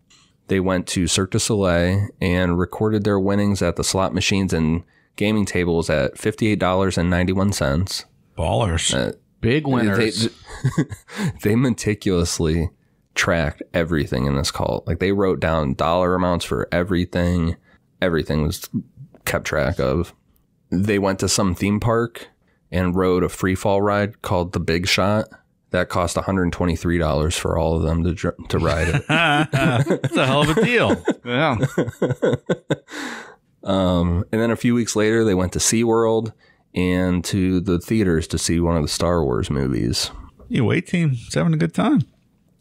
They went to Cirque du Soleil and recorded their winnings at the slot machines and gaming tables at $58.91. Ballers. Uh, Big winners. They, they meticulously tracked everything in this cult. Like they wrote down dollar amounts for everything. Everything was kept track of. They went to some theme park and rode a free fall ride called the Big Shot. That cost $123 for all of them to to ride it. That's a hell of a deal. yeah. Um, and then a few weeks later, they went to SeaWorld and to the theaters to see one of the Star Wars movies. You wait team. It's having a good time.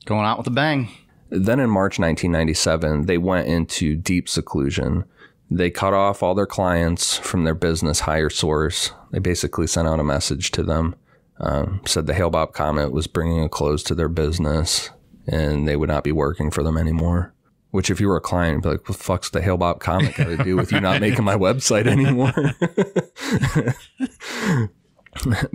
Going out with a bang. Then in March 1997, they went into deep seclusion. They cut off all their clients from their business Higher Source. They basically sent out a message to them, um, said the Hale Bopp Comet was bringing a close to their business and they would not be working for them anymore. Which, if you were a client, you'd be like, what the fuck's the Hale Bopp comic got to do with you not making my website anymore?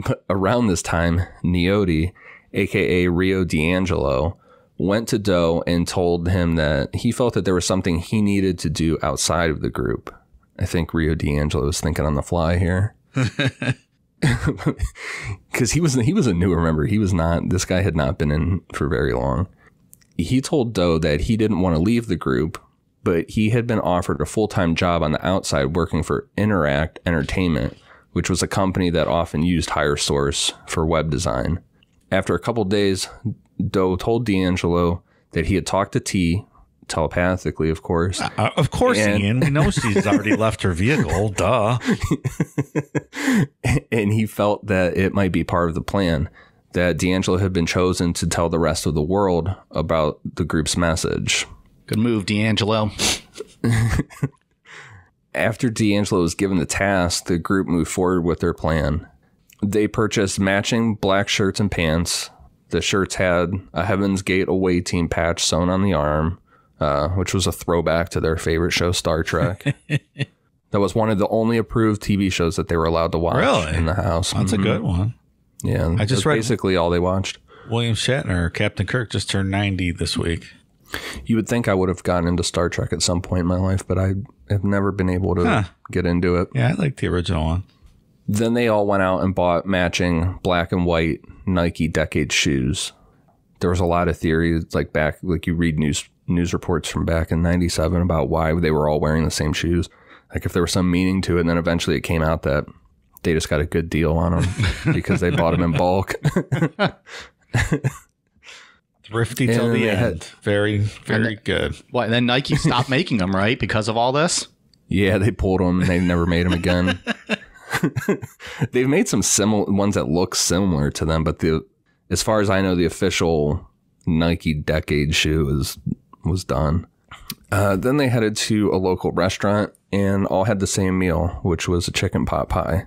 but around this time, Neody, aka Rio D'Angelo, went to Doe and told him that he felt that there was something he needed to do outside of the group. I think Rio D'Angelo was thinking on the fly here. Because he was he was a newer member. He was not this guy had not been in for very long. He told Doe that he didn't want to leave the group, but he had been offered a full time job on the outside working for Interact Entertainment, which was a company that often used Higher Source for web design. After a couple days, Doe told D'Angelo that he had talked to T, telepathically, of course, Uh, of course, And- Ian. We know she's already left her vehicle. Duh. and he felt that it might be part of the plan. That D'Angelo had been chosen to tell the rest of the world about the group's message. Good move, D'Angelo. After D'Angelo was given the task, the group moved forward with their plan. They purchased matching black shirts and pants. The shirts had a Heaven's Gate away team patch sewn on the arm, uh, which was a throwback to their favorite show, Star Trek. that was one of the only approved TV shows that they were allowed to watch Really? in the house. That's a Mhm. good one. Yeah, I just read- basically all they watched. William Shatner, Captain Kirk, just turned 90 this week. You would think I would have gotten into Star Trek at some point in my life, but I have never been able to Huh. get into it. Yeah, I like the original one. Then they all went out and bought matching black and white Nike Decade shoes. There was a lot of theories, like back, like you read news news reports from back in '97 about why they were all wearing the same shoes. Like if there was some meaning to it, and then eventually it came out that they just got a good deal on them because they bought them in bulk. Thrifty till the end. had- very, very good. What? Then Nike stopped making them, right? Because of all this. Yeah, they pulled them and they never made them again. They've made some similar ones that look similar to them, but the as far as I know, the official Nike Decade shoe is was done. Uh, then they headed to a local restaurant and all had the same meal, which was a chicken pot pie.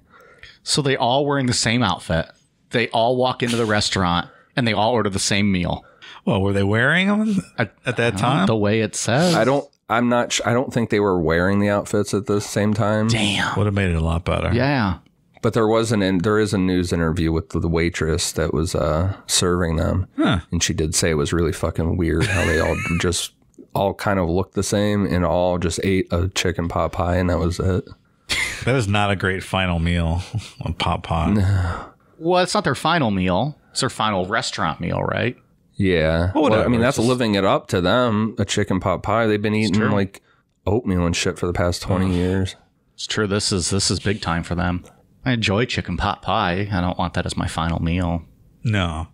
So they all wearing the same outfit. They all walk into the restaurant and they all order the same meal. Well, were they wearing them I- at that time? The way it says. I don't. I'm not. sh- I don't think they were wearing the outfits at the same time. Damn. Would have made it a lot better. Yeah. But there was an in, there is a news interview with the, the waitress that was uh, serving them, Huh. and she did say it was really fucking weird how they all just all kind of looked the same and all just ate a chicken pot pie and that was it. That was not a great final meal on Pop Pot. Well, it's not their final meal. It's their final restaurant meal, right? Yeah, Well, well, I mean that's just- living it up to them. A chicken pot pie. They've been eating like oatmeal and shit for the past twenty years. It's true. This is this is big time for them. I enjoy chicken pot pie. I don't want that as my final meal. No.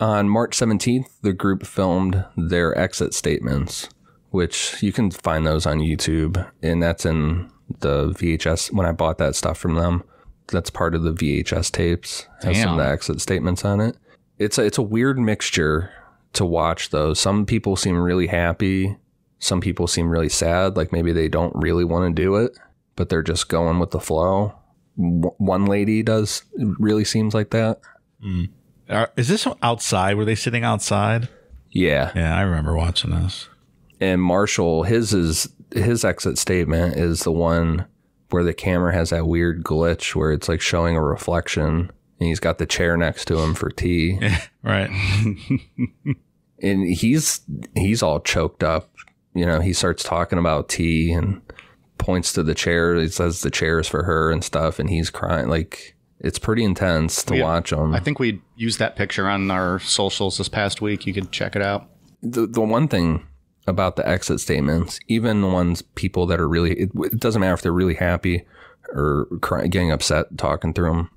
On March 17th, the group filmed their exit statements, which you can find those on YouTube. And that's in the VHS. When I bought that stuff from them, that's part of the VHS tapes. Has some of the exit statements on it. It's a, it's a weird mixture to watch, though. Some people seem really happy. Some people seem really sad. Like maybe they don't really want to do it, but they're just going with the flow. W- One lady does, really seems like that. Hmm. Are, is this outside? Were they sitting outside? Yeah. Yeah, I remember watching this. and Marshall, his is his exit statement is the one where the camera has that weird glitch where it's like showing a reflection and he's got the chair next to him for T Right. and he's he's all choked up you know he starts talking about T and points to the chair he says the chair is for her and stuff and he's crying like it's pretty intense to Yeah. watch him I think we used that picture on our socials this past week. You could check it out. the, the one thing about the exit statements, even the ones people that are really, it, it doesn't matter if they're really happy or cry, getting upset talking through them,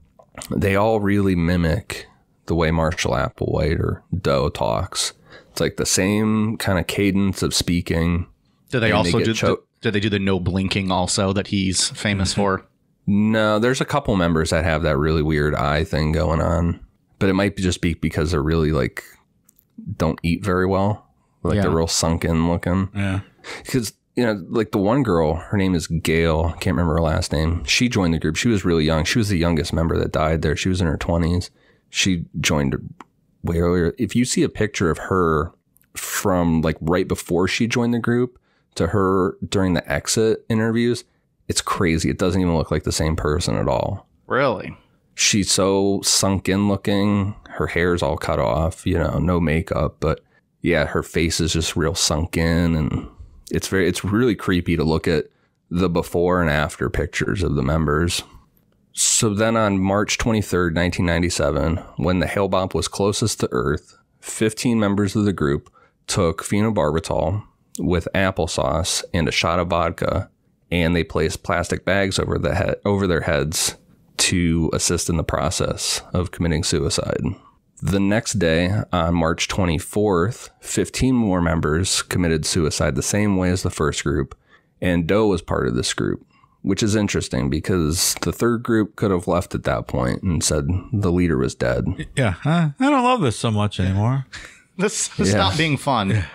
they all really mimic the way Marshall Applewhite or Doe talks. It's like the same kind of cadence of speaking. Do they And they also get do? do they do the no blinking also that he's famous mm-hmm. for? No, there's a couple members that have that really weird eye thing going on, but it might just be because they're really like don't eat very well, like Yeah. they're real sunken looking. Yeah. because you know like the one girl her name is gail can't remember her last name she joined the group she was really young she was the youngest member that died there she was in her 20s she joined way earlier if you see a picture of her from like right before she joined the group to her during the exit interviews it's crazy it doesn't even look like the same person at all Really? she's so sunk in looking. Her hair's all cut off, you know, no makeup, but yeah, her face is just real sunken and it's very it's really creepy to look at the before and after pictures of the members. So then on March 23rd, 1997, when the Hale-Bopp was closest to Earth, 15 members of the group took phenobarbital with applesauce and a shot of vodka and they placed plastic bags over the head over their heads to assist in the process of committing suicide. The next day, on March 24th, 15 more members committed suicide the same way as the first group, and Doe was part of this group, which is interesting because the third group could have left at that point and said the leader was dead. Yeah. Huh? I don't love this so much anymore. This, this Yeah. stopped being fun.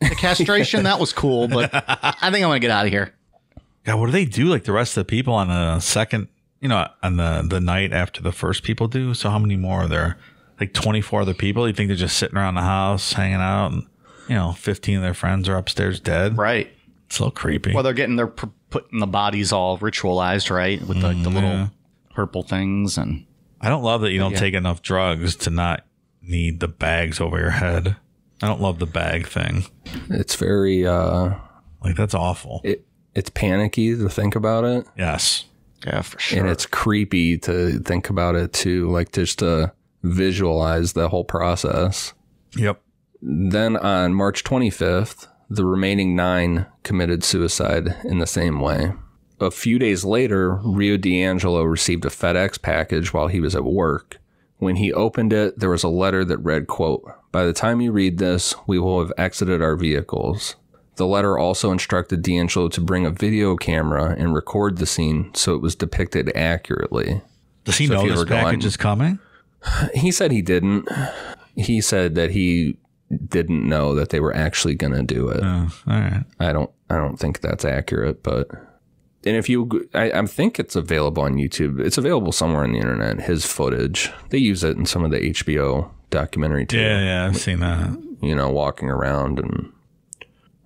The castration that was cool, but I think I'm gonna get out of here. Yeah, what do they do like the rest of the people on the second, you know, on the the night after the first people do? So how many more are there? Like 24 other people? You think they're just sitting around the house hanging out and, you know, 15 of their friends are upstairs dead? Right. It's a little creepy. Well, they're getting their pr- putting the bodies all ritualized, right, with like the little purple things and I don't love that you don't Yeah. take enough drugs to not need the bags over your head. I don't love the bag thing. It's very uh Like that's awful. it it's panicky to think about it. yes. yeah, for sure. and it's creepy to think about it too like just to visualize the whole process Yep. then on march 25th the remaining nine committed suicide in the same way a few days later rio d'angelo received a fedex package while he was at work when he opened it there was a letter that read quote by the time you read this we will have exited our vehicles the letter also instructed D'Angelo to bring a video camera and record the scene so it was depicted accurately. Does he So know this package on- is coming? He said he didn't. He said that he didn't know that they were actually going to do it. Oh, all right. I don't. I don't think that's accurate. But and if you, I, I think it's available on YouTube. It's available somewhere on the internet. His footage. They use it in some of the HBO documentary too. Yeah, yeah, I've seen that. you know, walking around and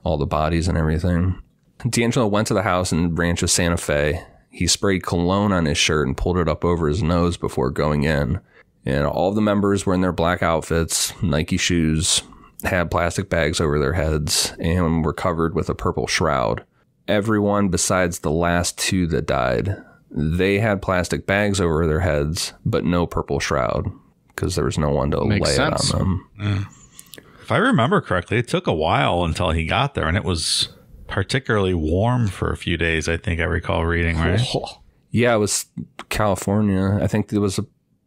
all the bodies and everything. D'Angelo went to the house in Rancho Santa Fe. He sprayed cologne on his shirt and pulled it up over his nose before going in. And all the members were in their black outfits, Nike shoes, had plastic bags over their heads, and were covered with a purple shroud. Everyone besides the last two that died, they had plastic bags over their heads, but no purple shroud because there was no one to Makes lay sense. it on them. If I remember correctly, it took a while until he got there, and it was particularly warm for a few days. I think I recall reading, right? Yeah, it was California. I think it was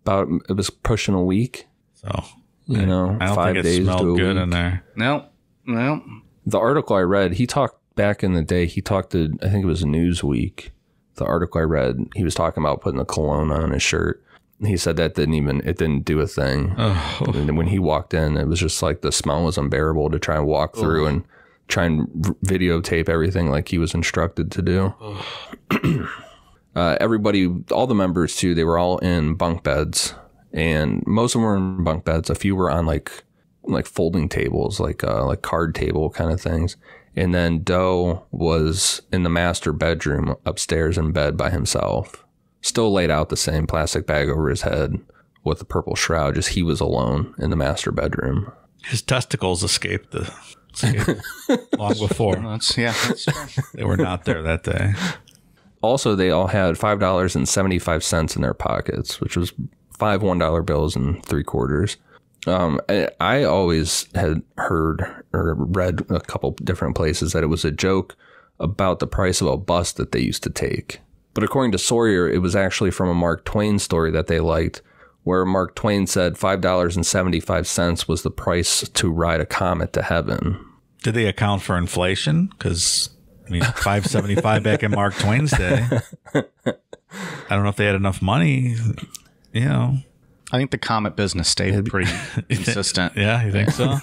about it was pushing a week. So You know, I don't five think it days to a smelled good week. in there. No, no. The article I read, he talked back in the day. He talked to I think it was Newsweek. The article I read, he was talking about putting the cologne on his shirt. He said that didn't even it didn't do a thing. Oh, And when he walked in, it was just like the smell was unbearable to try and walk through and try and videotape everything like he was instructed to do. uh, everybody, all the members too, they were all in bunk beds, and most of them were in bunk beds. A few were on like like folding tables, like uh, like card table kind of things. And then Doe was in the master bedroom upstairs in bed by himself, still laid out the same plastic bag over his head with the purple shroud, just he was alone in the master bedroom. His testicles escaped the escaped long before. That's yeah. That's. They were not there that day. Also, they all had five dollars and seventy five cents in their pockets, which was five one dollar bills and three quarters. Um, I, I always had heard or read a couple different places that it was a joke about the price of a bus that they used to take. But according to Sawyer, it was actually from a Mark Twain story that they liked, where Mark Twain said five dollars and seventy five cents was the price to ride a comet to heaven. Did they account for inflation? Because I mean, five seventy five back in Mark Twain's day. I don't know if they had enough money. You know, I think the comet business stayed pretty consistent. yeah, you think so?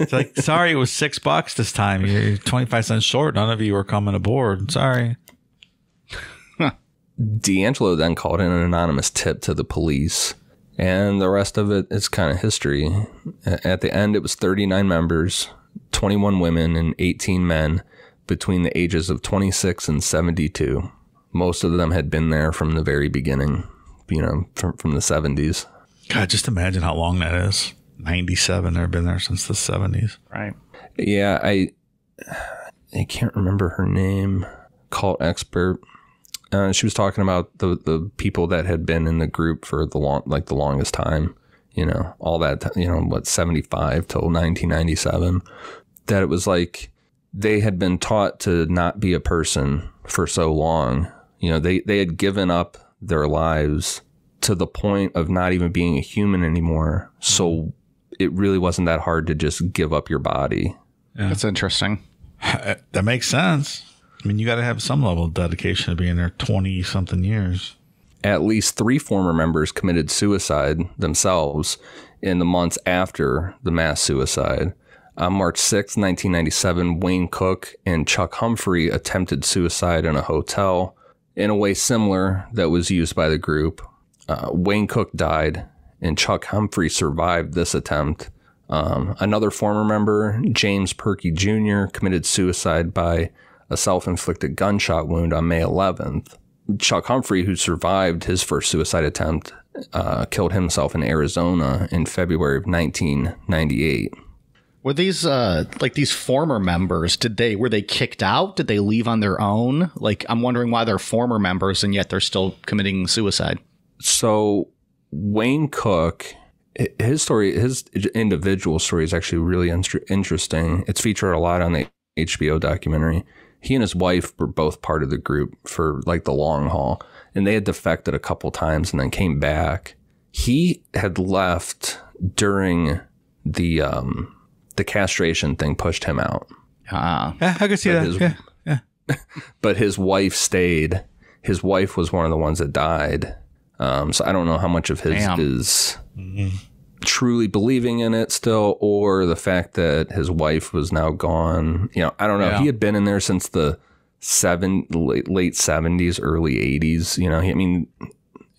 it's like, sorry, it was six bucks this time. You're twenty five cents short. None of you were coming aboard. Sorry. D'Angelo then called in an anonymous tip to the police, and the rest of it is kind of history. At the end, it was 39 members, 21 women, and 18 men between the ages of 26 and 72. Most of them had been there from the very beginning, you know, from, from the 70s. God, just imagine how long that is. Ninety seven. They've been there since the seventies. Right. Yeah, I I can't remember her name. Cult expert. Uh, she was talking about the the people that had been in the group for the long like the longest time. You know, all that you know what seventy five till nineteen ninety seven. That it was like they had been taught to not be a person for so long. You know, they they had given up their lives to the point of not even being a human anymore. So mm-hmm. it really wasn't that hard to just give up your body. That's interesting. That makes sense. I mean, you got to have some level of dedication to being there twenty something years. At least three former members committed suicide themselves in the months after the mass suicide. On March 6, 1997, Wayne Cook and Chuck Humphrey attempted suicide in a hotel in a way similar that was used by the group. Uh, Wayne Cook died, and Chuck Humphrey survived this attempt. Um, another former member, James Perky Jr., committed suicide by a self inflicted gunshot wound on May 11th. Chuck Humphrey, who survived his first suicide attempt, uh, killed himself in Arizona in February of 1998. Were these uh like these former members? Did they were they kicked out? Did they leave on their own? Like I'm wondering why they're former members and yet they're still committing suicide. So Wayne Cook, his story, his individual story is actually really inter- interesting. It's featured a lot on the HBO documentary. He and his wife were both part of the group for like the long haul, and they had defected a couple times and then came back. He had left during the um, the castration thing pushed him out. Ah, Yeah, I could see that. his- yeah, yeah. but his wife stayed. His wife was one of the ones that died. Um, so I don't know how much of his Damn. is truly believing in it still, or the fact that his wife was now gone. You know, I don't know. Yeah. He had been in there since the seven late late seventies, early eighties. You know, he, I mean,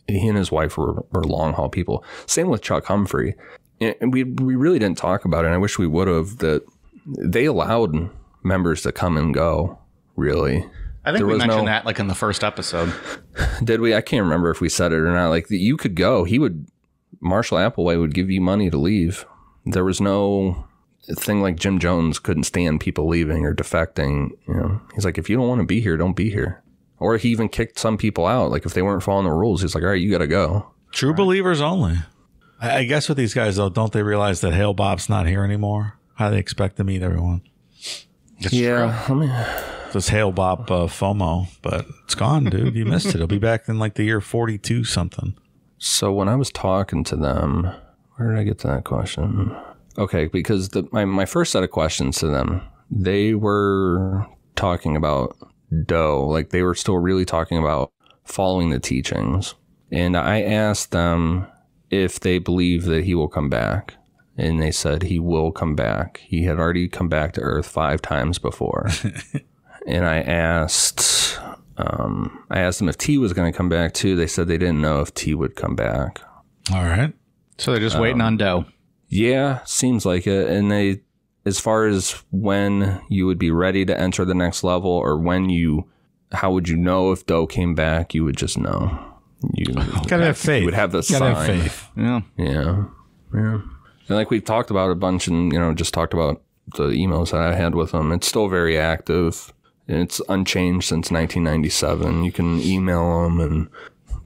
he and his wife were, were long haul people. Same with Chuck Humphrey. And and we we really didn't talk about it. And I wish we would have. That they allowed members to come and go. Really, I think There we was mentioned no- that like in the first episode. did we? I can't remember if we said it or not. Like you could go. He would. Marshall Applewhite would give you money to leave. There was no thing like Jim Jones couldn't stand people leaving or defecting. You know, he's like, if you don't want to be here, don't be here. Or he even kicked some people out. Like if they weren't following the rules, he's like, all right, you got to go. True believers only. I, I guess with these guys though, don't they realize that Hale Bopp's not here anymore? How do they expect to meet everyone? yeah, I mean, This Hale Bopp uh, FOMO, but it's gone, dude. You missed it. It'll be back in like the year forty-two something. So when I was talking to them, where did I get to that question? Okay, because the my, my first set of questions to them, they were talking about Doe, like they were still really talking about following the teachings. And I asked them if they believe that he will come back. And they said he will come back. He had already come back to Earth five times before. and I asked um, I asked them if T was going to come back too. They said they didn't know if T would come back. All right. So they're just waiting on Doe. Yeah, seems like it. And they as far as when you would be ready to enter the next level or when you how would you know if Doe came back? You would just know. You Gotta have faith. You would have the Gotta have faith. Yeah. Yeah. Yeah. And like we've talked about a bunch and, you know, just talked about the emails that I had with them. It's still very active. It's unchanged since 1997. You can email them and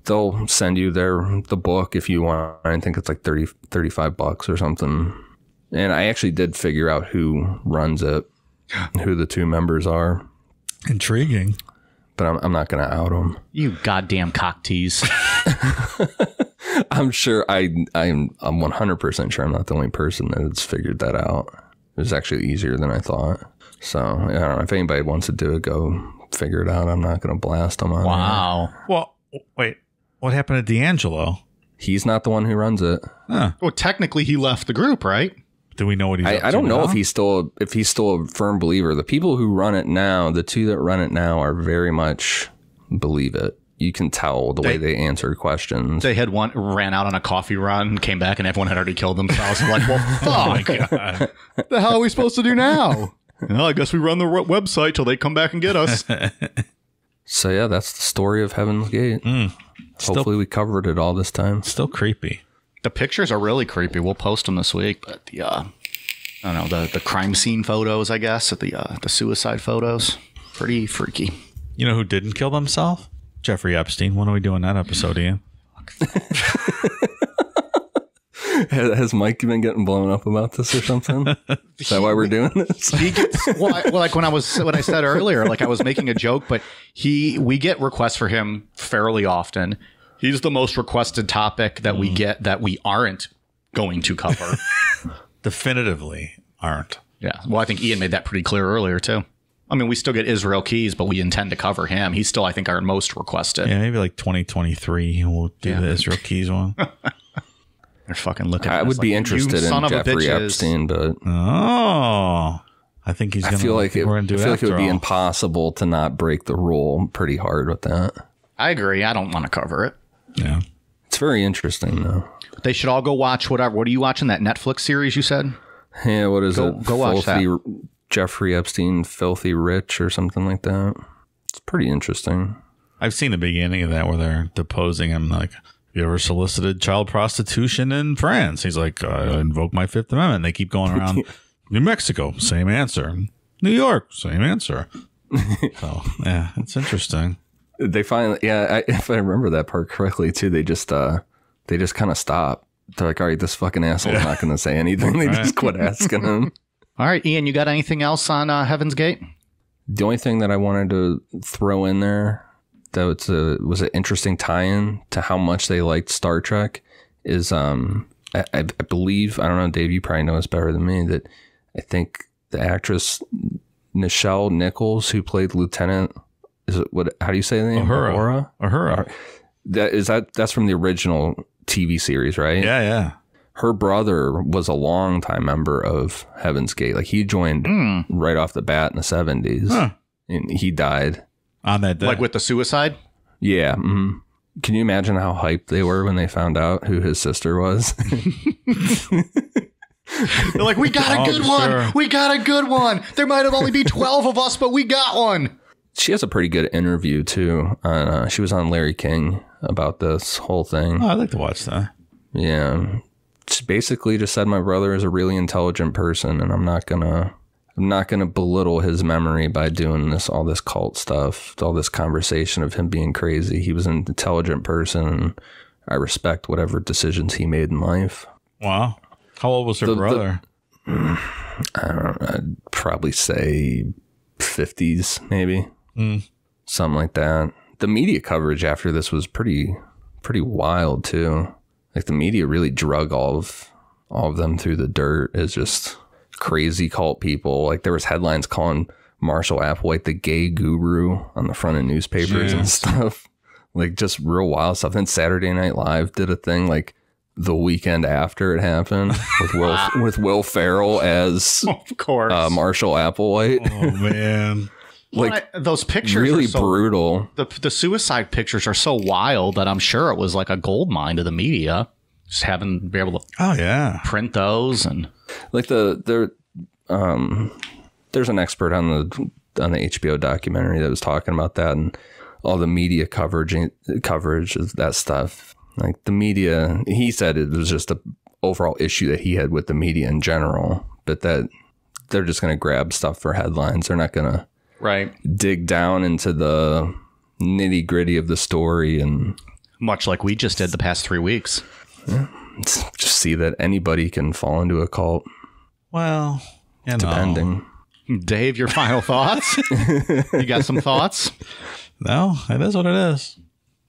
they'll send you their the book if you want. I think it's like 30 35 bucks or something. And I actually did figure out who runs it, who the two members are, Intriguing. But I'm, I'm not going to out them. You goddamn cock tease. I'm sure I I'm I'm 100% sure I'm not the only person that's figured that out. It was actually easier than I thought. So, I don't know if anybody wants to do it go figure it out. I'm not going to blast them on. it. wow. Well, wait. What happened to DiAngelo? He's not the one who runs it. Huh. Well, technically, he left the group, right? Do we know what he's up I, I don't know now? if he's still if he's still a firm believer. The people who run it now, the two that run it now are very much believe it. You can tell the way they answer questions. They had one ran out on a coffee run, came back, and everyone had already killed themselves. I'm like, well, fuck. Oh the hell are we supposed to do now? Well, I guess we run the website till they come back and get us. So yeah, that's the story of Heaven's Gate. Hmm. Hopefully, we covered it all this time. Still creepy. The pictures are really creepy. We'll post them this week, but the uh, I don't know the the crime scene photos, I guess, the uh, the suicide photos, pretty freaky. You know who didn't kill themselves? Jeffrey Epstein. When are we doing that episode, Ian? Has has Mike been getting blown up about this or something? Is that why we're doing this? he gets well, I, well, like when I was when I said earlier, like I was making a joke, but he we get requests for him fairly often. He's the most requested topic that we mm. get that we aren't going to cover. Definitively aren't. yeah, well, I think Ian made that pretty clear earlier too. I mean, we still get Israel Keyes, but we intend to cover him. He's still, I think, our most requested. Yeah, maybe like 2023 we'll do the Israel Keyes one. They're fucking looking. I at would us be like, interested son in of a Jeffrey bitches." Epstein, but Oh. I think he's I gonna feel like it, we're gonna do I feel like it after would be all. impossible to not break the rule pretty hard with that. I agree. I don't want to cover it. Yeah. It's very interesting though. They should all go watch whatever. What are you watching? That Netflix series you said? Yeah, what is Go- it? go watch Filthy Jeffrey Epstein, Filthy Rich, or something like that. It's pretty interesting. I've seen the beginning of that where they're deposing him like you ever solicited child prostitution in France? He's like, I invoke my Fifth Amendment. They keep going around. New Mexico, same answer. New York, same answer. so yeah, it's interesting. They finally, yeah, I, if I remember that part correctly too, they just, uh, they just kind of stop. They're like, all right, this fucking asshole's not going to say anything. They just quit asking him. All right, Ian, you got anything else on uh, Heaven's Gate? The only thing that I wanted to throw in there that was, a, was an interesting tie-in to how much they liked Star Trek is um I, I believe I don't know Dave you probably know this better than me that I think the actress Nichelle Nichols who played Lieutenant is it what how do you say the name Uhura. Uhura? Uhura. that is that that's from the original TV series right Yeah, yeah. her brother was a longtime member of Heaven's Gate like he joined right off the bat in the 70s Huh. and he died On that day. Like with the suicide? Yeah. mhm. Can you imagine how hyped they were when they found out who his sister was? They're like, we got a Oh, good one. sure. We got a good one. There might have only be 12 of us, but we got one. She has a pretty good interview too. Uh, she was on Larry King about this whole thing. oh, I'd like to watch that. Yeah. She basically just said my brother is a really intelligent person and I'm not gonna I'm not gonna belittle his memory by doing this all this cult stuff, all this conversation of him being crazy. He was an intelligent person and I respect whatever decisions he made in life. Wow. How old was her The- the- brother? I don't know, I'd probably say 50s, maybe. Something like that. The media coverage after this was pretty pretty wild too. Like the media really drug all of all of them through the dirt as just crazy cult people. Like there was headlines calling Marshall Applewhite the gay guru on the front of newspapers and stuff. Like just real wild stuff. Then Saturday Night Live did a thing like the weekend after it happened with Will with Will Ferrell as Of course. uh, Marshall Applewhite. Oh man. Like I- those pictures really are so, brutal. The, the suicide pictures are so wild that I'm sure it was like a gold mine to the media. Just having be able to Oh yeah. print those and Like the the um, there's an expert on the on the HBO documentary that was talking about that and all the media coverage coverage of that stuff. Like the media, he said it was just a overall issue that he had with the media in general, but that they're just going to grab stuff for headlines. They're not going to Right. dig down into the nitty gritty of the story and Much like we just did the past three weeks. just see that anybody can fall into a cult, Well, you know, depending. Dave, your final thoughts? you got some thoughts? No, it is what it is.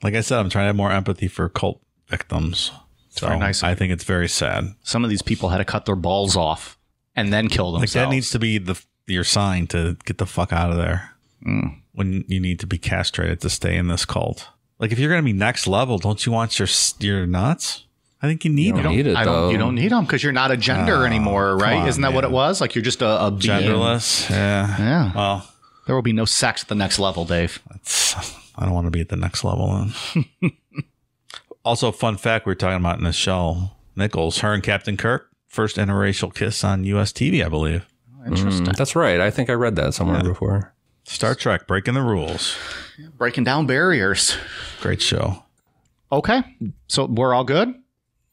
Like I said, I'm trying to have more empathy for cult victims. So very nice I think it's very sad. Some of these people had to cut their balls off and then kill Like themselves. that needs to be the your sign to get the fuck out of there. Mm. When you need to be castrated to stay in this cult. Like if you're gonna be next level, don't you want your your nuts? I think you need You them. don't need it I don't. You don't need them because you're not a gender Oh, anymore, right? on, Isn't that what it was? Like you're just a, a being. genderless. Yeah. Yeah. Well, There will be no sex at the next level, Dave. it's, I don't want to be at the next level then. also, fun fact we were talking about in the show, Nichols, her and Captain Kirk, first interracial kiss on US TV, I believe. Interesting. Mm, that's right. I think I read that somewhere before. Star Trek, breaking the rules. Breaking down barriers. Great show. Okay, so we're all good.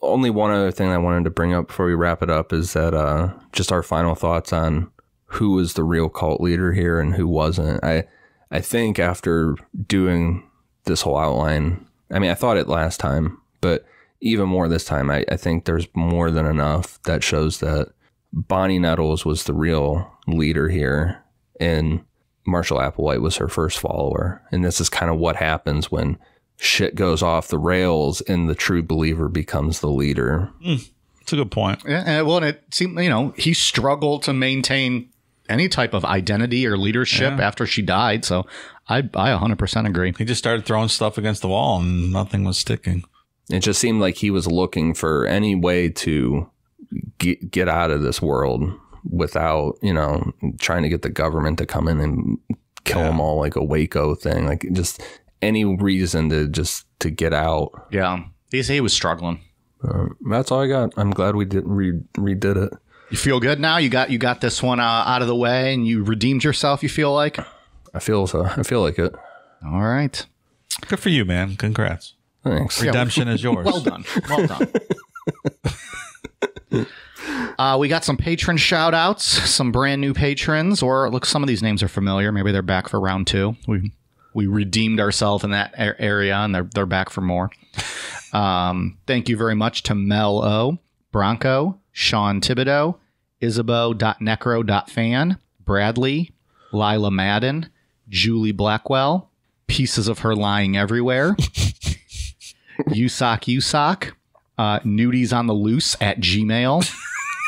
Only one other thing I wanted to bring up before we wrap it up is that uh, just our final thoughts on who was the real cult leader here and who wasn't. I I think after doing this whole outline, I mean, I thought it last time, but even more this time, I, I think there's more than enough that shows that Bonnie Nettles was the real leader here, and Marshall Applewhite was her first follower. And this is kind of what happens when shit goes off the rails and the true believer becomes the leader. Hmm. It's a good point. Yeah, well, and it seemed you know he struggled to maintain any type of identity or leadership after she died. So I I 100% agree. He just started throwing stuff against the wall and nothing was sticking. It just seemed like he was looking for any way to get, get out of this world without, you know, trying to get the government to come in and kill them all like a Waco thing. Like just any reason to just to get out. Yeah, he he was struggling. Uh, that's all I got. I'm glad we did re- redid it. You feel good now? You got you got this one uh, out of the way, and you redeemed yourself. You feel like? I feel so. I feel like it. All right. Good for you, man. Congrats. Thanks. Redemption is yours. Well done. Well done. Uh, we got some patron shout outs, some brand new patrons, or look, some of these names are familiar. Maybe they're back for round two. We we redeemed ourselves in that a- area, and they're they're back for more. Um, thank you very much to Mel O, Bronco, Sean Thibodeau, Isabeau.necro.fan, Bradley, Lila Madden, Julie Blackwell, Pieces of Her Lying Everywhere, Usock Usock, uh, Nudies on the Loose at Gmail,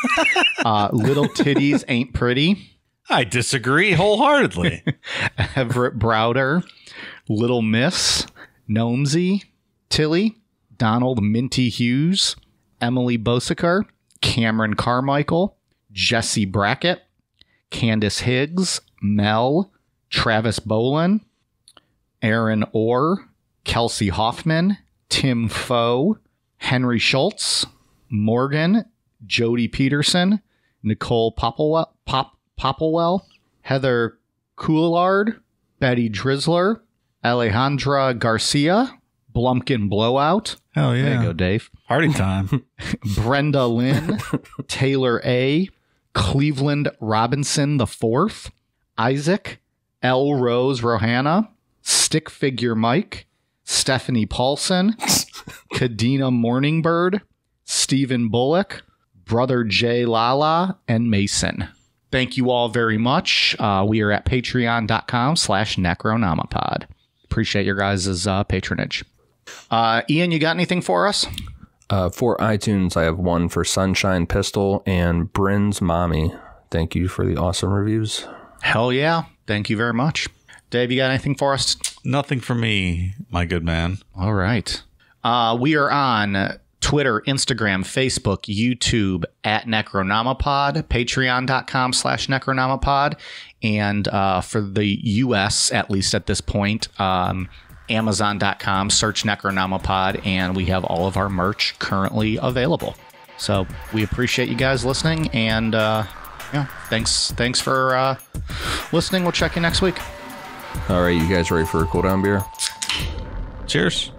uh, Little Titties Ain't Pretty, I disagree wholeheartedly. Everett Browder, Little Miss, Gnomesy, Tilly, Donald Minty Hughes, Emily Bosiker, Cameron Carmichael, Jesse Brackett, Candace Higgs, Mel, Travis Bolin, Aaron Orr, Kelsey Hoffman, Tim Foe, Henry Schultz, Morgan, Jody Peterson, Nicole Popplewell, Pop, Popplewell, Heather Coulard, Betty Drizzler, Alejandra Garcia, Blumpkin Blowout. Hell There you yeah. go, Dave. Party time. Brenda Lynn, Taylor A, Cleveland Robinson the Fourth, Isaac, L Rose Rohanna, Stick Figure Mike, Stephanie Paulson, Kadena Morningbird, Stephen Bullock, Brother Jay Lala, and Mason. Thank you all very much. Uh, we are at patreon.com slash necronomipod. Appreciate your guys' uh, patronage. Uh, Ian, you got anything for us? Uh, for iTunes, I have one for Sunshine Pistol and Bryn's Mommy. Thank you for the awesome reviews. Hell yeah. Thank you very much. Dave, you got anything for us? Nothing for me, my good man. All right. Uh, we are on Twitter, Instagram, Facebook, YouTube at Necronomipod, patreon.com slash Necronomipod. And uh, for the US, at least at this point, um, Amazon.com, search Necronomipod, and we have all of our merch currently available. So we appreciate you guys listening, and uh, yeah, thanks thanks for uh, listening. We'll check you next week. All right, you guys ready for a cool down beer? Cheers.